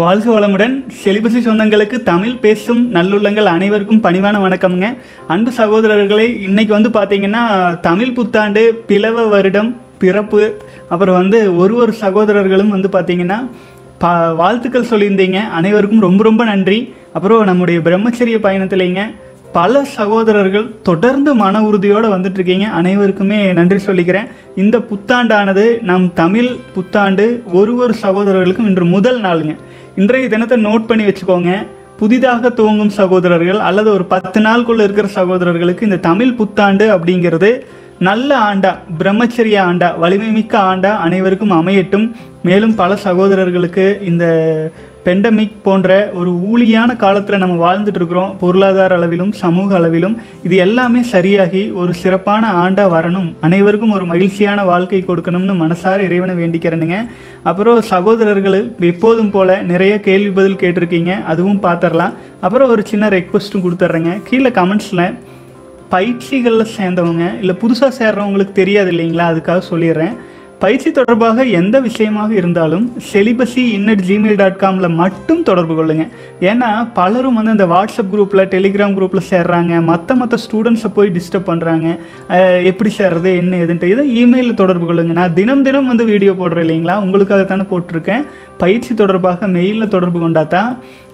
வாழ்க வளமுடன். செலிபசி சொந்தங்களுக்கு தமிழ் பேசும் நல்லுள்ளங்கள் அனைவருக்கும் பணிவான வணக்கம்ங்க. அன்பு சகோதரர்களே இன்னைக்கு வந்து பார்த்தீங்கன்னா தமிழ் புத்தாண்டு பிளவ வருடம் பிறப்பு அப்புறம் வந்து ஒரு ஒரு சகோதரர்களும் வந்து பார்த்தீங்கன்னா பா வாழ்த்துக்கள் சொல்லியிருந்தீங்க. அனைவருக்கும் ரொம்ப ரொம்ப நன்றி. அப்புறம் நம்முடைய பிரம்மச்சரிய பயணத்திலேங்க பல சகோதரர்கள் தொடர்ந்து மன உறுதியோடு வந்துட்டு இருக்கீங்க அனைவருக்குமே நன்றி சொல்லிக்கிறேன். இந்த புத்தாண்டானது நம் தமிழ் புத்தாண்டு ஒரு ஒரு சகோதரர்களுக்கும் இன்று முதல் நாளுங்க. இன்றைய தினத்தை நோட் பண்ணி வச்சுக்கோங்க. புதிதாக துவங்கும் சகோதரர்கள் அல்லது ஒரு பத்து நாளுக்குள்ள இருக்கிற சகோதரர்களுக்கு இந்த தமிழ் புத்தாண்டு அப்படிங்கிறது நல்ல ஆண்டா பிரம்மச்சரிய ஆண்டா வலிமை மிக்க ஆண்டா அனைவருக்கும் அமையட்டும். மேலும் பல சகோதரர்களுக்கு இந்த பெண்டமிக் போன்ற ஒரு ஊழியான காலத்தில் நம்ம வாழ்ந்துட்டு இருக்கிறோம். பொருளாதார அளவிலும் சமூக அளவிலும் இது எல்லாமே சரியாகி ஒரு சிறப்பான ஆண்டாக வரணும். அனைவருக்கும் ஒரு மகிழ்ச்சியான வாழ்க்கை கொடுக்கணும்னு மனசார இறைவனை வேண்டிக்கிறேனுங்க. அப்புறம் சகோதரர்கள் எப்போதும் போல நிறைய கேள்வி பதில் கேட்டிருக்கீங்க. அதுவும் பார்த்துடலாம் அப்புறம் ஒரு சின்ன ரெக்வஸ்ட்டும் கொடுத்துட்றேங்க கீழே கமெண்ட்ஸில் பயிற்சிகளில் சேர்ந்தவங்க இல்லை புதுசாக சேர்றவங்களுக்கு தெரியாது இல்லைங்களா? அதுக்காக சொல்லிடுறேன். பயிற்சி தொடர்பாக எந்த விஷயமாக இருந்தாலும் செலிபசி இன்னட் ஜிமெயில் டாட் காமில் மட்டும் தொடர்பு கொள்ளுங்கள் ஏன்னா பலரும் வந்து இந்த வாட்ஸ்அப் குரூப்பில் டெலிகிராம் குரூப்பில் சேர்றாங்க. மற்ற மற்ற ஸ்டூடெண்ட்ஸை போய் டிஸ்டர்ப் பண்ணுறாங்க எப்படி சேர்றது என்ன எதுன்ட்டு இதை இமெயிலில் தொடர்பு கொள்ளுங்க. நான் தினம் தினம் வந்து வீடியோ போடுறேன் இல்லைங்களா? உங்களுக்காக தானே போட்டிருக்கேன். பயிற்சி தொடர்பாக மெயிலில் தொடர்பு கொண்டா தான்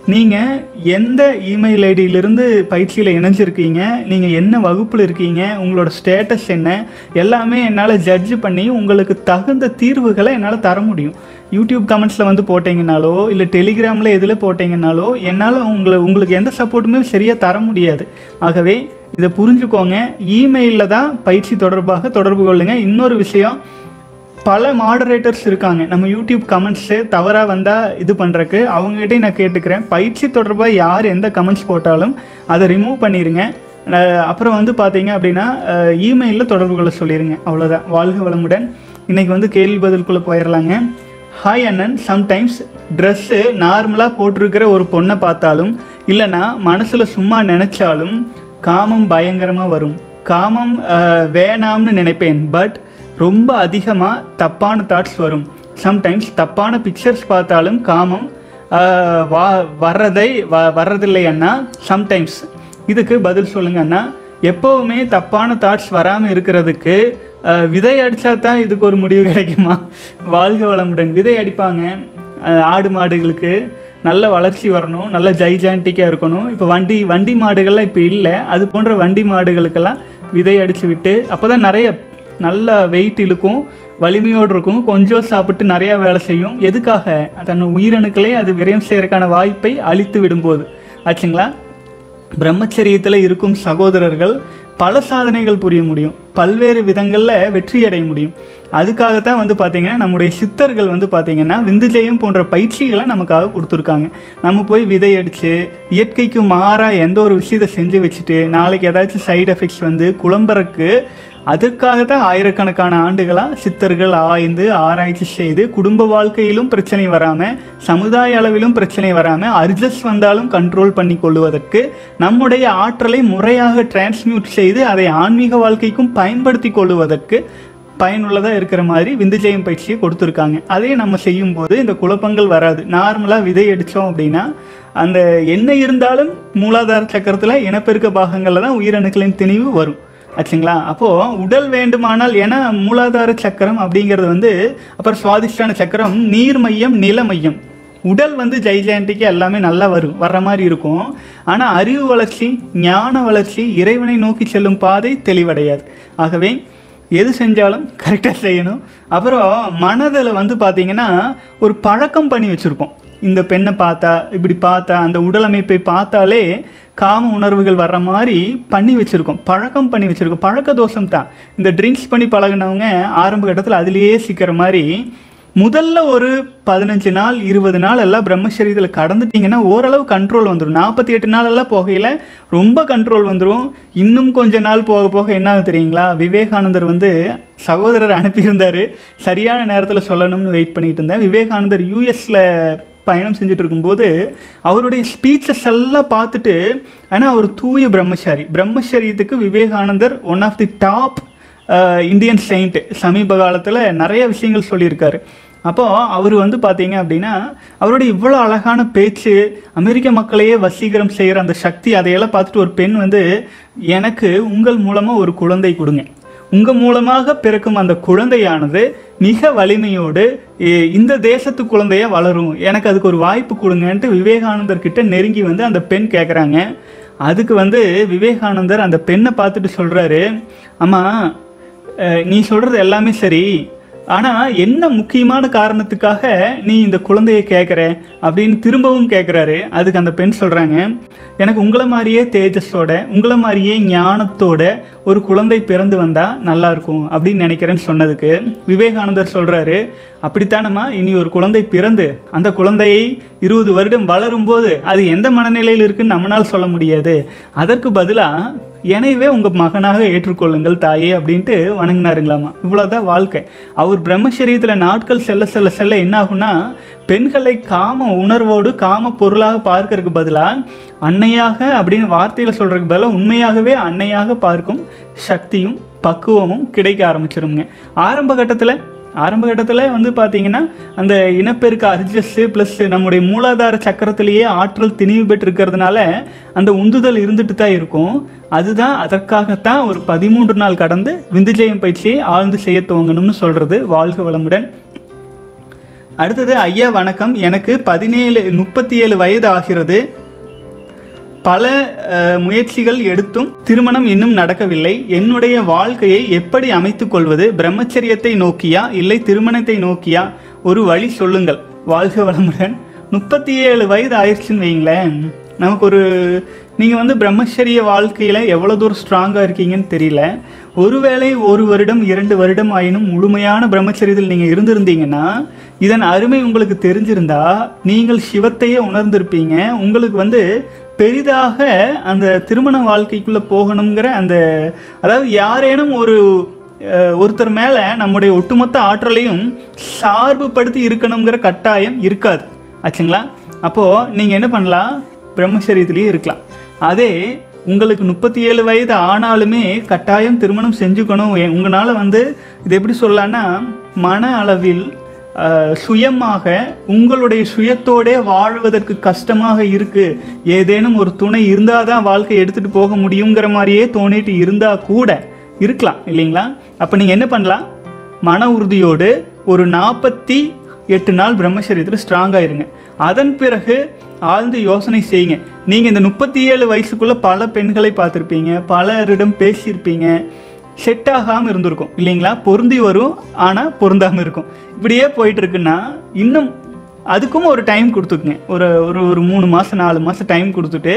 நீங்கள் எந்த இமெயில் ஐடியிலிருந்து பயிற்சியில் இணைஞ்சிருக்கீங்க? நீங்கள் என்ன வகுப்பில் இருக்கீங்க? உங்களோட ஸ்டேட்டஸ் என்ன? எல்லாமே என்னால் ஜட்ஜ் பண்ணி உங்களுக்கு தகுந்த தீர்வுகளை என்னால் தர முடியும். யூடியூப் கமெண்ட்ஸில் வந்து போட்டிங்கனாலோ இல்லை டெலிகிராமில் எதில் போட்டிங்கனாலோ என்னால் உங்களை உங்களுக்கு எந்த சப்போர்ட்டுமே சரியாக தர முடியாது. ஆகவே இதை புரிஞ்சுக்கோங்க. இமெயிலில் தான் பயிற்சி தொடர்பாக தொடர்பு கொள்ளுங்கள் இன்னொரு விஷயம் பல மாடரேட்டர்ஸ் இருக்காங்க. நம்ம யூடியூப் கமெண்ட்ஸு தவறாக வந்தால் இது பண்ணுறக்கு அவங்ககிட்டயும் நான் கேட்டுக்கிறேன். பயிற்சி தொடர்பாக யார் எந்த கமெண்ட்ஸ் போட்டாலும் அதை ரிமூவ் பண்ணிடுங்க அப்புறம் வந்து பார்த்தீங்க அப்படின்னா இமெயிலில் தொடர்பு கொள்ள சொல்லிடுங்க அவ்வளோதான் வாழ்க வளமுடன். இன்றைக்கி வந்து கேள்வி பதிலுக்குள்ளே போயிடலாங்க ஹாய் அண்ணன் சம்டைம்ஸ் ட்ரெஸ்ஸு நார்மலாக போட்டிருக்கிற ஒரு பொண்ணை பார்த்தாலும் இல்லைன்னா மனசில் சும்மா நினச்சாலும் காமம் பயங்கரமாக வரும். காமம் வேணாம்னு நினைப்பேன். பட் ரொம்ப அதிகமாக தப்பான தாட்ஸ் வரும். சம்டைம்ஸ் தப்பான பிக்சர்ஸ் பார்த்தாலும் காமம் வா வர்றதை வ வர்றதில்லை அண்ணா. சம்டைம்ஸ் இதுக்கு பதில் சொல்லுங்க அண்ணா. எப்போவுமே தப்பான தாட்ஸ் வராமல் இருக்கிறதுக்கு விதை அடித்தா தான் இதுக்கு ஒரு முடிவு கிடைக்குமா? வாழ்க வளமுடன். விதை அடிப்பாங்க. ஆடு மாடுகளுக்கு நல்ல வளர்ச்சி வரணும். நல்ல ஜைஜான்டிக்காக இருக்கணும். இப்போ வண்டி வண்டி மாடுகள்லாம் இப்போ இல்லை. அது போன்ற வண்டி மாடுகளுக்கெல்லாம் விதை அடித்து விட்டு அப்போ தான் நிறைய நல்ல வெயிட் இழுக்கும் வலிமையோடு இருக்கும் கொஞ்சம் சாப்பிட்டு நிறையா வேலை செய்யும். எதுக்காக? தன் உயிரணுக்களே அது விரயம் செய்கிறதுக்கான வாய்ப்பை அழித்து விடும்போது. ஆச்சுங்களா? பிரம்மச்சரியத்தில் இருக்கும் சகோதரர்கள் பல சாதனைகள் புரிய முடியும். பல்வேறு விதங்களில் வெற்றி அடைய முடியும். அதுக்காகத்தான் வந்து பார்த்தீங்கன்னா நம்முடைய சித்தர்கள் வந்து பார்த்தீங்கன்னா விந்துஜெயம் போன்ற பயிற்சிகளை நமக்காக கொடுத்துருக்காங்க. நம்ம போய் விதையடித்து இயற்கைக்கு மாறாக எந்த ஒரு விஷயத்தை செஞ்சு வச்சுட்டு நாளைக்கு ஏதாச்சும் சைடு எஃபெக்ட்ஸ் வந்து குழம்புறக்கு அதுக்காக தான் ஆயிரக்கணக்கான ஆண்டுகளாக சித்தர்கள் ஆய்ந்து ஆராய்ச்சி செய்து குடும்ப வாழ்க்கையிலும் பிரச்சனை வராமல் சமுதாய அளவிலும் பிரச்சனை வராமல் அர்ஜஸ் வந்தாலும் கண்ட்ரோல் பண்ணி கொள்வதற்கு நம்முடைய ஆற்றலை முறையாக டிரான்ஸ்மியூட் செய்து அதை ஆன்மீக வாழ்க்கைக்கும் பயன்படுத்தி கொள்வதற்கு பயனுள்ளதாக இருக்கிற மாதிரி விந்துஜெயம் பயிற்சியை கொடுத்துருக்காங்க. அதே நம்ம செய்யும் போது இந்த குழப்பங்கள் வராது. நார்மலாக விதை அடித்தோம் அப்படின்னா அந்த என்ன இருந்தாலும் மூலாதார சக்கரத்தில் இனப்பெருக்க பாகங்களில் தான் உயிரணுக்களின் திணிவு வரும். ஆச்சுங்களா? அப்போது உடல் வேண்டுமானால் ஏன்னா மூலாதார சக்கரம் அப்படிங்கிறது வந்து அப்புறம் சுவாதிஷ்டான சக்கரம் நீர் மையம் நில மையம். உடல் வந்து ஜைஜாண்டிக்கு எல்லாமே நல்லா வரும் வர்ற மாதிரி இருக்கும். ஆனால் அறிவு வளர்ச்சி ஞான வளர்ச்சி இறைவனை நோக்கி செல்லும் பாதை தெளிவடையாது. ஆகவே எது செஞ்சாலும் கரெக்டாக செய்யணும். அப்புறம் மனதில் வந்து பார்த்திங்கன்னா ஒரு பழக்கம் பண்ணி வச்சுருப்போம். இந்த பெண்ணை பார்த்தா இப்படி பார்த்தா அந்த உடலமைப்பை பார்த்தாலே காம உணர்வுகள் வர்ற மாதிரி பண்ணி வச்சுருக்கோம். பழக்கம் பண்ணி வச்சுருக்கோம். பழக்க தோஷம் தான். இந்த ட்ரிங்க்ஸ் பண்ணி பழகினவங்க ஆரம்ப கட்டத்தில் அதுலேயே சிக்கிற மாதிரி முதல்ல ஒரு பதினஞ்சு நாள் இருபது நாள் எல்லாம் பிரம்மச்சரியத்தில் கடந்துட்டிங்கன்னா ஓரளவு கண்ட்ரோல் வந்துடும் நாற்பத்தி எட்டு நாள் எல்லாம் போகையில் ரொம்ப கண்ட்ரோல் வந்துடும் இன்னும் கொஞ்ச நாள் போக போக என்ன ஆகும் தெரியுங்களா? விவேகானந்தர் வந்து சகோதரர் அனுப்பியிருந்தார். சரியான நேரத்தில் சொல்லணும்னு வெயிட் பண்ணிகிட்டு இருந்தேன். விவேகானந்தர் யூஎஸில் பயணம் செஞ்சுட்டு இருக்கும்போது அவருடைய ஸ்பீச்சஸ் எல்லாம் பார்த்துட்டு ஆனால் அவர் தூய பிரம்மச்சாரி. பிரம்மச்சரியத்துக்கு விவேகானந்தர் one of the top Indian saint சமீப காலத்தில் நிறைய விஷயங்கள் சொல்லியிருக்காரு. அப்போது அவர் வந்து பார்த்தீங்க அப்படின்னா அவருடைய இவ்வளோ அழகான பேச்சு அமெரிக்க மக்களையே வசீகரம் செய்கிற அந்த சக்தி அதையெல்லாம் பார்த்துட்டு ஒரு பெண் வந்து எனக்கு உங்கள் மூலமாக ஒரு குழந்தை கொடுங்க. உங்கள் மூலமாக பிறக்கும் அந்த குழந்தையானது மிக வலிமையோடு இந்த தேசத்து குழந்தையா வளரும். எனக்கு அதுக்கு ஒரு வாய்ப்பு கொடுங்கன்ட்டு விவேகானந்தர் கிட்ட நெருங்கி வந்து அந்த பெண் கேட்குறாங்க அதுக்கு வந்து விவேகானந்தர் அந்த பெண்ணை பார்த்துட்டு சொல்கிறாரு அம்மா நீ சொல்கிறது எல்லாமே சரி. ஆனால் என்ன முக்கியமான காரணத்துக்காக நீ இந்த குழந்தையை கேட்குற அப்படின்னு திரும்பவும் கேட்குறாரு அதுக்கு அந்த பெண் சொல்கிறாங்க எனக்கு உங்களை மாதிரியே தேஜஸோட உங்களை மாதிரியே ஞானத்தோட ஒரு குழந்தை பிறந்து வந்தால் நல்லாயிருக்கும் அப்படின்னு நினைக்கிறேன்னு சொன்னதுக்கு விவேகானந்தர் சொல்கிறாரு அப்படித்தானம்மா இனி ஒரு குழந்தை பிறந்து அந்த குழந்தையை இருபது வருடம் வளரும்போது அது எந்த மனநிலையில் இருக்குன்னு நம்மளால் சொல்ல முடியாது. அதற்கு பதிலாக எனவே உங்கள் மகனாக ஏற்றுக்கொள்ளுங்கள் தாயே அப்படின்ட்டு வணங்கினாருங்களாமா. இவ்வளோதான் வாழ்க்கை. அவர் பிரம்மச்சரியத்தில் நாட்கள் செல்ல செல்ல செல்ல என்ன ஆகும்னா பெண்களை காம உணர்வோடு காம பொருளாக பார்க்கறதுக்கு பதிலாக அன்னையாக அப்படின்னு வார்த்தையில் சொல்கிறதுக்கு பதிலாக உண்மையாகவே அன்னையாக பார்க்கும் சக்தியும் பக்குவமும் கிடைக்க ஆரம்பிச்சிருங்க ஆரம்ப கட்டத்தில் ஆரம்ப கட்டத்தில் வந்து பார்த்தீங்கன்னா அந்த இனப்பெருக்க அர்ஜஸ்ட்டு ப்ளஸ் நம்முடைய மூலாதார சக்கரத்திலேயே ஆற்றல் திணிவு பெற்றிருக்கிறதுனால அந்த உந்துதல் இருந்துட்டு தான் இருக்கும். அதுதான் அதற்காகத்தான் ஒரு பதிமூன்று நாள் கடந்து விந்துஜெயம் பயிற்சியை ஆழ்ந்து செய்ய துவங்கணும்னு சொல்கிறது வாழ்க வளமுடன். அடுத்தது ஐயா வணக்கம். எனக்கு பதினேழு முப்பத்தி ஏழு வயது ஆகிறது. பல முயற்சிகள் எடுத்தும் திருமணம் இன்னும் நடக்கவில்லை. என்னுடைய வாழ்க்கையை எப்படி அமைத்துக் கொள்வது? பிரம்மச்சரியத்தை நோக்கியா? இல்லை திருமணத்தை நோக்கியா? ஒரு வழி சொல்லுங்கள். வாழ்க வளமுடன். முப்பத்தி ஏழு வயது ஆயிடுச்சுன்னு வைங்களேன் நமக்கு ஒரு நீங்கள் வந்து பிரம்மச்சரிய வாழ்க்கையில் எவ்வளோ தூரம் ஸ்ட்ராங்காக இருக்கீங்கன்னு தெரியல. ஒருவேளை ஒரு வருடம் இரண்டு வருடம் ஆயினும் முழுமையான பிரம்மச்சரியத்தில் நீங்கள் இருந்திருந்தீங்கன்னா இதன் அருமை உங்களுக்கு தெரிஞ்சிருந்தா நீங்கள் சிவத்தையே உணர்ந்திருப்பீங்க. உங்களுக்கு வந்து பெரிதாக அந்த திருமண வாழ்க்கைக்குள்ளே போகணுங்கிற அந்த அதாவது யாரேனும் ஒரு ஒருத்தர் மேலே நம்முடைய ஒட்டுமொத்த ஆற்றலையும் சார்புபடுத்தி இருக்கணுங்கிற கட்டாயம் இருக்காது. ஆச்சுங்களா? அப்போது நீங்கள் என்ன பண்ணலாம்? பிரம்மச்சரியத்திலேயே இருக்கலாம். அதே உங்களுக்கு முப்பத்தி ஏழு வயது ஆனாலுமே கட்டாயம் திருமணம் செஞ்சுக்கணும். உங்களால் வந்து இது எப்படி சொல்லலான்னா மன அளவில் சுயமாக உங்களுடைய சுயத்தோடே வாழ்வதற்கு கஷ்டமாக இருக்கு. ஏதேனும் ஒரு துணை இருந்தால் தான் வாழ்க்கை எடுத்துகிட்டு போக முடியுங்கிற மாதிரியே தோணிட்டு இருந்தால் கூட இருக்கலாம் இல்லைங்களா? அப்போ நீங்கள் என்ன பண்ணலாம்? மன உறுதியோடு ஒரு நாற்பத்தி எட்டு நாள் பிரம்மச்சரியத்தில் ஸ்ட்ராங்காக இருங்க. அதன் பிறகு ஆழ்ந்து யோசனை செய்யுங்க. நீங்கள் இந்த முப்பத்தி ஏழு வயசுக்குள்ளே பல பெண்களை பார்த்துருப்பீங்க பலரிடம் பேசியிருப்பீங்க. செட் ஆகாமல் இருந்திருக்கும் இல்லைங்களா? பொருந்தி வரும் ஆனால் பொருந்தாமல் இருக்கும். இப்படியே போயிட்டுருக்குன்னா இன்னும் அதுக்கும் ஒரு டைம் கொடுத்துக்குங்க. ஒரு ஒரு ஒரு மூணு மாதம் நாலு மாதம் டைம் கொடுத்துட்டு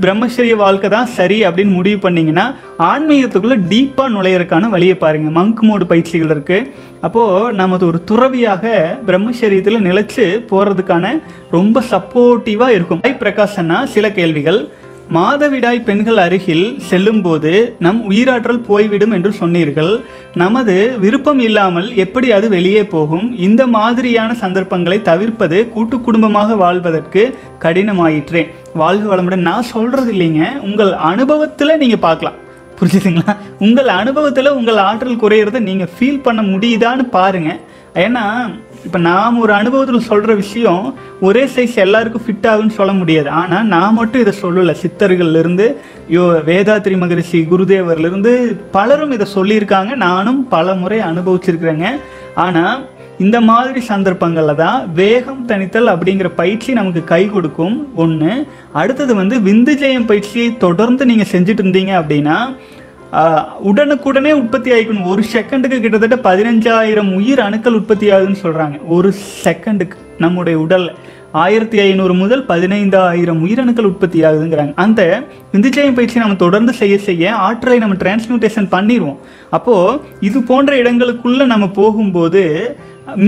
பிரம்மச்சரிய வாழ்க்கை தான் சரி அப்படின்னு முடிவு பண்ணிங்கன்னா ஆன்மீகத்துக்குள்ளே டீப்பாக நுழையிறதுக்கான வழியை பாருங்கள் மங்க் மோடு பயிற்சிகள் இருக்குது அப்போது நமது ஒரு துறவியாக பிரம்மச்சரியத்தில் நிலச்சி போகிறதுக்கான ரொம்ப சப்போர்ட்டிவாக இருக்கும். ஐ பிரகாஷன்னா சில கேள்விகள். மாதவிடாய் பெண்கள் அருகில் செல்லும்போது நம் உயிராற்றல் போய்விடும் என்று சொன்னீர்கள். நமது விருப்பம் இல்லாமல் எப்படி அது வெளியே போகும்? இந்த மாதிரியான சந்தர்ப்பங்களை தவிர்ப்பது கூட்டு குடும்பமாக வாழ்வதற்கு கடினமாயிற்றே. வாழ்க வளமுடன். நான் சொல்றது இல்லைங்க. உங்கள் அனுபவத்தில் நீங்கள் பார்க்கலாம். புரிஞ்சுதுங்களா? உங்கள் அனுபவத்தில் உங்கள் ஆற்றல் குறையிறத நீங்கள் ஃபீல் பண்ண முடியுதான்னு பாருங்கள் ஏன்னா இப்போ நாம் ஒரு அனுபவத்தில் சொல்கிற விஷயம் ஒரே சைஸ் எல்லாருக்கும் ஃபிட் ஆகுன்னு சொல்ல முடியாது. ஆனால் நான் மட்டும் இதை சொல்லலை. சித்தர்கள்லேருந்து யோ வேதாத்ரி மகரிஷி குருதேவர்லேருந்து பலரும் இதை சொல்லியிருக்காங்க. நானும் பல முறை அனுபவிச்சிருக்கிறேங்க. ஆனால் இந்த மாதிரி சந்தர்ப்பங்களில் தான் வேகம் தணித்தல் அப்படிங்கிற பயிற்சி நமக்கு கை கொடுக்கும். ஒன்று அடுத்தது வந்து விந்து ஜெயம் பயிற்சியை தொடர்ந்து நீங்கள் செஞ்சுட்டு இருந்தீங்க அப்படின்னா உடனுக்குடனே உற்பத்தி ஆகிக்கணும். ஒரு செகண்டுக்கு கிட்டத்தட்ட பதினஞ்சாயிரம் உயிர் அணுக்கள் உற்பத்தி ஆகுதுன்னு சொல்கிறாங்க ஒரு செகண்டுக்கு நம்முடைய உடலில் ஆயிரத்தி ஐநூறு முதல் பதினைந்தாயிரம் உயிரணுக்கள் உற்பத்தி ஆகுதுங்கிறாங்க. அந்த விந்துச்சயம் பயிற்சி நம்ம தொடர்ந்து செய்ய செய்ய ஆற்றலை நம்ம டிரான்ஸ்மியூட்டேஷன் பண்ணிடுவோம். அப்போது இது போன்ற இடங்களுக்குள்ளே நம்ம போகும்போது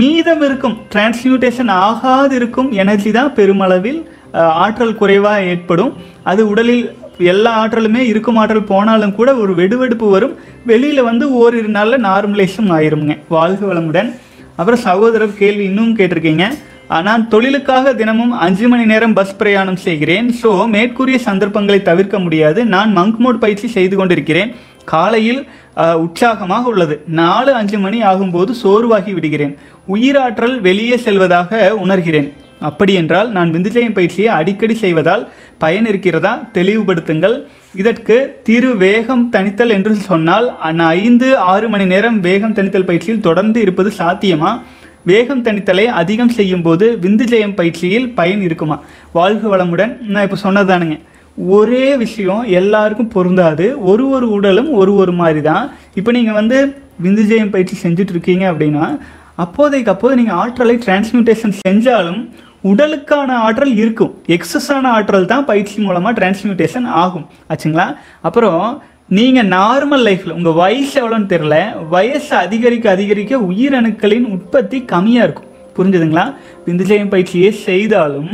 மீதம் இருக்கும் டிரான்ஸ்மியூட்டேஷன் ஆகாது இருக்கும் எனர்ஜி தான் பெருமளவில் ஆற்றல் குறைவாக ஏற்படும். அது உடலில் எல்லா ஆற்றலுமே இருக்கும் ஆற்றல் போனாலும் கூட ஒரு வெடுவெடுப்பு வரும். வெளியில் வந்து ஓரிரு நாளில் நார்மலைஸும் ஆயிருங்க வாழ்க வளமுடன். அப்புறம் சகோதரர் கேள்வி இன்னும் கேட்டிருக்கீங்க. நான் தொழிலுக்காக தினமும் அஞ்சு மணி நேரம் பஸ் பிரயாணம் செய்கிறேன். ஸோ மேற்கூறிய சந்தர்ப்பங்களை தவிர்க்க முடியாது. நான் மங்க் மோட் பயிற்சி செய்து கொண்டிருக்கிறேன். காலையில் உற்சாகமாக உள்ளது. நாலு அஞ்சு மணி ஆகும்போது சோர்வாகி விடுகிறேன். உயிராற்றல் வெளியே செல்வதாக உணர்கிறேன். அப்படியென்றால் நான் விந்துஜயம் பயிற்சியை அடிக்கடி செய்வதால் பயன் இருக்கிறதா தெளிவுபடுத்துங்கள். இதற்கு திரு வேகம் தணித்தல் என்று சொன்னால் நான் ஐந்து ஆறு மணி நேரம் வேகம் தணித்தல் பயிற்சியில் தொடர்ந்து இருப்பது சாத்தியமா? வேகம் தணித்தலை அதிகம் செய்யும் போது விந்துஜயம் பயிற்சியில் பயன் இருக்குமா? வாழ்க வளமுடன். நான் இப்போ சொன்னதானுங்க ஒரே விஷயம் எல்லாருக்கும் பொருந்தாது. ஒரு ஒரு உடலும் ஒரு ஒரு மாதிரி தான் இப்போ நீங்கள் வந்து விந்துஜயம் பயிற்சி செஞ்சுட்ருக்கீங்க அப்படின்னா அப்போதைக்கு அப்போது நீங்கள் ஆற்றலை டிரான்ஸ்மியூட்டேஷன் செஞ்சாலும் உடலுக்கான ஆற்றல் இருக்கும். எக்ஸஸான ஆற்றல் தான் பயிற்சி மூலமாக டிரான்ஸ்மியூட்டேஷன் ஆகும். ஆச்சுங்களா? அப்புறம் நீங்கள் நார்மல் லைஃப்பில் உங்கள் வயசு எவ்வளோன்னு தெரில வயசு அதிகரிக்க அதிகரிக்க உயிரணுக்களின் உற்பத்தி கம்மியாக இருக்கும். புரிஞ்சுதுங்களா? விந்துஜயம் பயிற்சியை செய்தாலும்